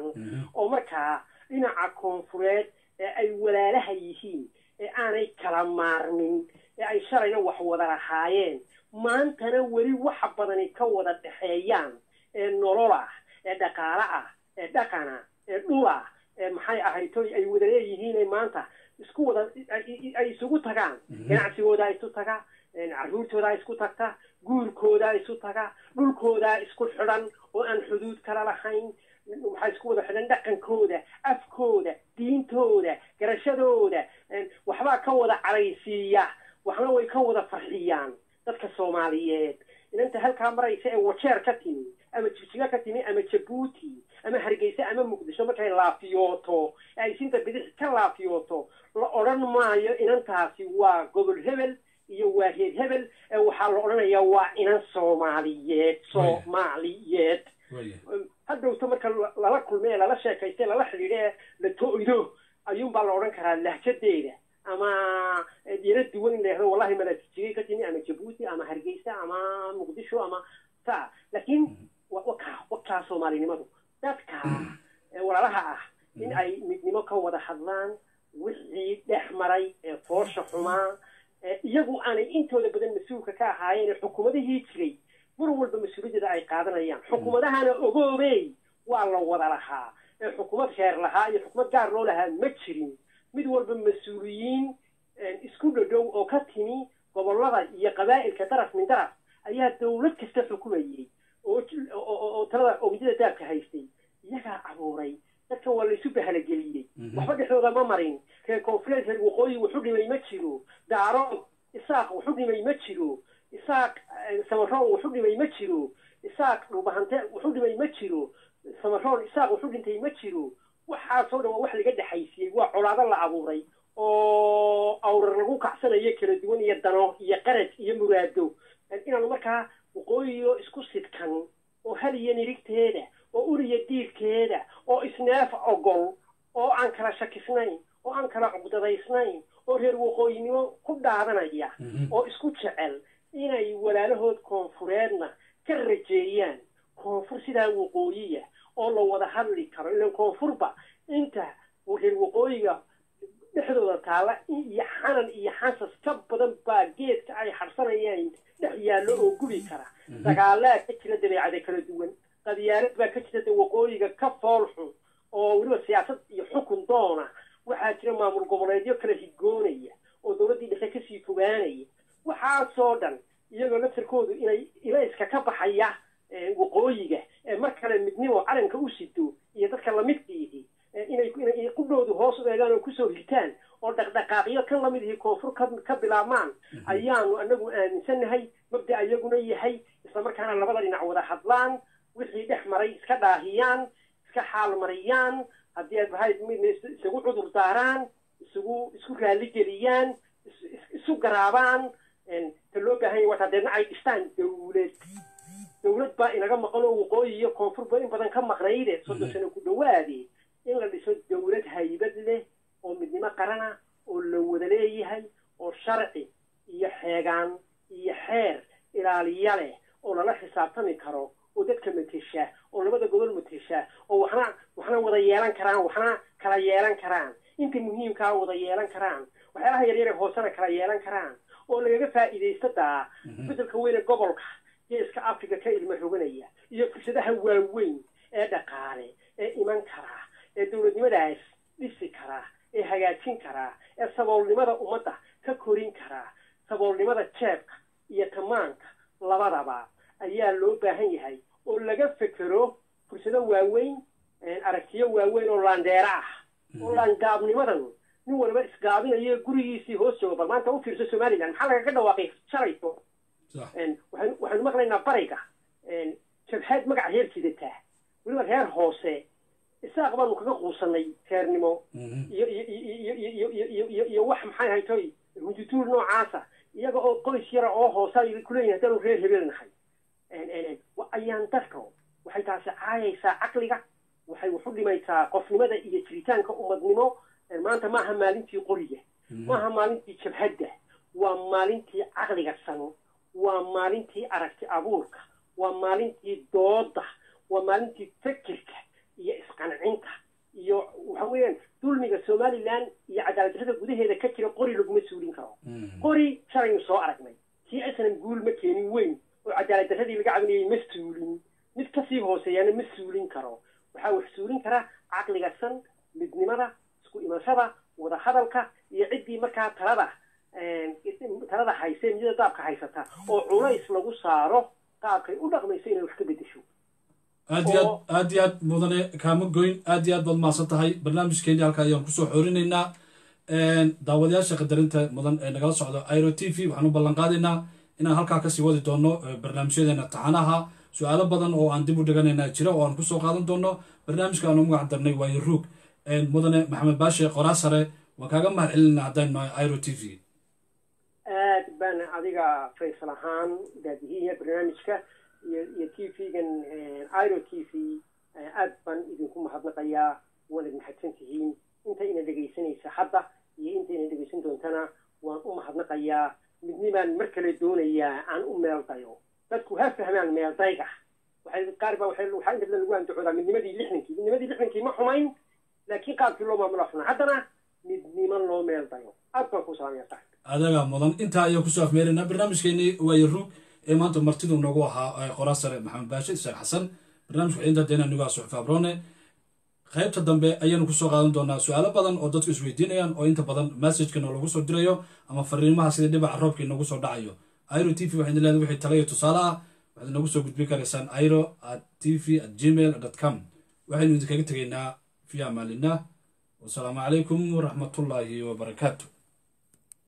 Oo markaa dhinaca koonfureed ee ay walaalaha yihiin ee aanay kala maarmin ee ay shalayna wax wada lahaayeen maantana weli waxa badani ka wada dhexeeyaan ee nolol ah ee dhaqaale ah ee dhaqana ee dhul ah ee maxay ahayto ay wada leeyihiin maanta isku wada ay isugu tagaan. Ganacsigoodaa isu taga carruurtoodaa isku tagta guurkoodaa isu taga dhulkoodaa isku xidhan oo aan xuduud kala lahayn. Waxaa isku wada xidhan dhaqankooda afkooda diintooda garashadooda waxbaa ka wada caraysiiya waxna way ka wada farxiyaan dadka soomaaliyeed. Inanta halkaa maraysa ee wajeer ka timi ama jigjiga ka timi ama jabuuti ama hargeysa ama muqdisho markay laafiyooto ee ay sinta bidix ka laafiyooto la odhan maayo inantaasi waa gobol hebel iyo waa reer hebel ee waxaa la odhanayaa waa inan soomaaliyeed soomaaliyeed. Hadhowto marka lala kulme ee lala sheekaysta lala xidhiidho ee la to-do ayuunbaa la odhan karaa lahjadeeda. Ama dira duwan in la yahdo wallahi malaajigay ka timi ama jabuuti ama hargeysa ama muqdisho ama saa laakiin wakaa soomaalinimadu dadka walaalaha ah in ay midnimo ka wada hadlaan wixii dhex maray ee foosha xumaa iyagu aanay intooda badan mas'uulka ka ahaayeen ee xukuumadihii jiray. Mar walba mas'uuliyaddeeda ay qaadanayaan. Xukuumadahana ogoobey waa la wada lahaa. Ee xukuumad reer lahaa iyo xukuumad gaar loo lahaa ma jirin. Mid walba mas'uuliyiin isku dhadhow oo ka timi gobollada iyo qabaa'ilka daraf min daraf ayaa dawlad kasta xukumayay oo talada oomiyada daabka haystay iyagaa abuuray. Dadkan waa laysu bahalageliyey waxba dhexdooda ma marin. Reer koonfureed reer waqooyi wuxu dhimay ma jiro. Daarood isaaq wuxu dhimay ma jiro. Isaaq samaroon wuxu dhimay ma jiro. Isaaq dhubahante wuxu dhimay ma jiro. Samaroon isaaq wuxu dhintay ma jiro. Waxaasoo dhan waa wax laga dhexaysiiyey waa colaado la abuuray oo awrar lagu kacsanayo kala duwan iyo dano iyo qarad iyo muraado. Inaanu markaa waqooyiyo isku sidkan oo haliya nirigteeda oo uriya diirkeeda oo isneef ogol oo aan kala shakisnayn oo aan kala cuqdadaysnayn oo reer waqooyinimo ku dhaadanaya oo isku jecel inay walaalahood koonfureedna ka rajeeyaan. Koonfur sidaa waqooyiya oo la wada hadli karo ilan koonfurba inta reer waqooyiga dhexdooda taalla iyo xanan iyo xasas ka badan baa geedka ay xadsanayaan dhex yaallo oo gubi kara. Dagaalaa ka jira dabeecada kala duwan. Qadiyaarad baa ka jirta waqooyiga ka foolxun oo weliba siyaasad iyo xukun doona. Waxaa jira maamul goboleedyo kala higoonaya oo dowladdii dhexe ka sii fogaanaya. Waxaasoo dhan iyagoo laftarkoodu inay ilayska ka baxaya waqooyiga. Ee mar kale midnimo calanka u sido iyo dadka lamidkiihi inay inay qudhoodu hoos u eegaan oo ku soo hitaan oo dhaqdhaqaaqyo kan la mid ihi koonfur ka bilaabmaan ayaanu anagu aaminsannahay mabda iyaguna yahay islamarkaana labada dhinac wada hadlaan. Wixii dhex maray iska dhaahiyaan iska xaalmariyaan haddii aad bahayd midna isagu cudur daaraan isugu isku raaligeliyaan isu garaabaan. Ta loo baahanya wataa deedna ay dhistaan dawlad dawlad baa inaga maqan oo waqooyi iyo koonfurba in badan ka maqnayde. Soddon sano ku dhawaade in la dhiso dawlad haybad leh oo midnimo qarana oo la wada leeyahay oo sharci iyo xeegaan iyo xeer ilaaliya leh oo lala xisaabtami karo oo dadka matesha oo labada gobol matesha oo waxna waxna wada yeelan karaan waxna kala yeelan karaan. Inta muhiimkaa wada yeelan karaan. Waxyaalaha yaryare hoosena kala yeelan karaan. Oo lagaga faa'iidaysto daa bedelka weyne gobolka geeska africa ka ilmo roganaya iyo fursadaha waaweyn ee dhaqaale ee iman karaa ee dowladnimadaas dhisi karaa ee hagaajin karaa ee saboolnimada ummadda ka korin karaa saboolnimada jeebka iyo tamaanka labadaba ayaa loo baahan yahay oo laga fekero fursado waaweyn aragtiyo waaweyn oo laandheero ah. Oo laangaabnimadan nin walba isgaabinayo gurigiisii hoos jooga bal maanta u fiirso somaliland maxaa lagaga dhawaaqay shalayto? Waxaynu maqlaynaa bariga. Jabhaad magaca reer jidataa weliba reer hoose isaaq baanu kaga quusanay reernimo iyo iyo iyo iyo iyo iyo wax maxay haytoy hunjutuul noocaasa iyaga oo qoys yara oo hoose ay kuleeyihin haddaanu reer hebel nahay. Ayaan darko waxay taasi caayaysaa caqliga waxay wax u dhimaysaa qofnimada iyo jiritaanka ummadnimo maanta maaha maalintii qoriga maaha maalintii jabhadda waa maalintii caqliga san waa maalintii aragti abuurka waa maalintii dooda waa maalintii fikirka iyo isqancinta iyo waxa weeyaan dulmiga somaliland iyo cadaaladdarrada gudaheeda ka jira qori laguma suulin karo. Qori shalaynu soo aragnay. Kii isnan guul ma keenin weyn oo cadaaladdarradii laga cabinayay ma suulin. Mid ka sii hooseeyaana ma suulin karo. Waxaa wax suulin karaa caqliga san midnimada isku imashada wadahadalka iyo ciddii markaa talada talada hayse midada daabka haysata oo culays lagu saaro qaabkay u dhaqmayso inay wax ka bedesho aad iyo aad aad iyo aad mudane kaama goyn aad iyo aad baad mahadsan tahay barnaamijkeeni halka ayaan ku soo xoorinaynaa daawadayaasha qadarinta mudan ee nagala socdo iro t v waxaan u ballan qaadaynaa inaan halkaa ka sii wadi doono barnaamijyadeena taxanaha su'aalo badan oo aan dib u dhiganayna jira oo aan ku soo qaadan doono. Barnaamijka aanu magac darnay waayo ruug mudane maxamed baashe qoraa sare waan kaaga mahad celinayna haddaan nahay iro t v. Aad baan adiga faysal ahaan daadihiya barnaamijka iyo t v-gan iro t v aad baan idinku mahadnaqayaa waanad mahadsan tihiin. Inta ina dhegaysanaysa hadda iyo inta ina dhegaysan doontana waan u mahadnaqayaa. Midnibaan mar kale doonayaa aan u meeldayo dadku ha fahmaan meeldayga qaar baa waxaa inta badan lagu andacoodaa midnimadii lixdankii. Midnimadii lixdankii ma xumayn laakiin qaabkii loo maamula xuna haddana midnimo loo meeldayo aad baan ku salaamaya saaxib adaga mudan intaa ayaan ku soo afmeeraynaa barnaamijkeeni waayo ruug ee maanta martidu noogu ahaa qoraa sare maxamed baashe isaaq xasan barnaamijka ciinta deena qaybta dambe ayaanu ku soo qaadan doonaa su'aalo badan oo dadku isweydiinayaan oo inta badan messageka noolagu soo dirayo ama fariimaha sida dhibaca roobka inagu soo dhacayo. Iro t v waxay idin leedahay wixii talayo tusaale ah waxaad inagu soo gudbin karaysaan iro at t v at gmail dot com. Waxaynu idinkaga tegaynaa fi amaalinah wasalaamu calaykum waraxmatullaahi wabarakaatu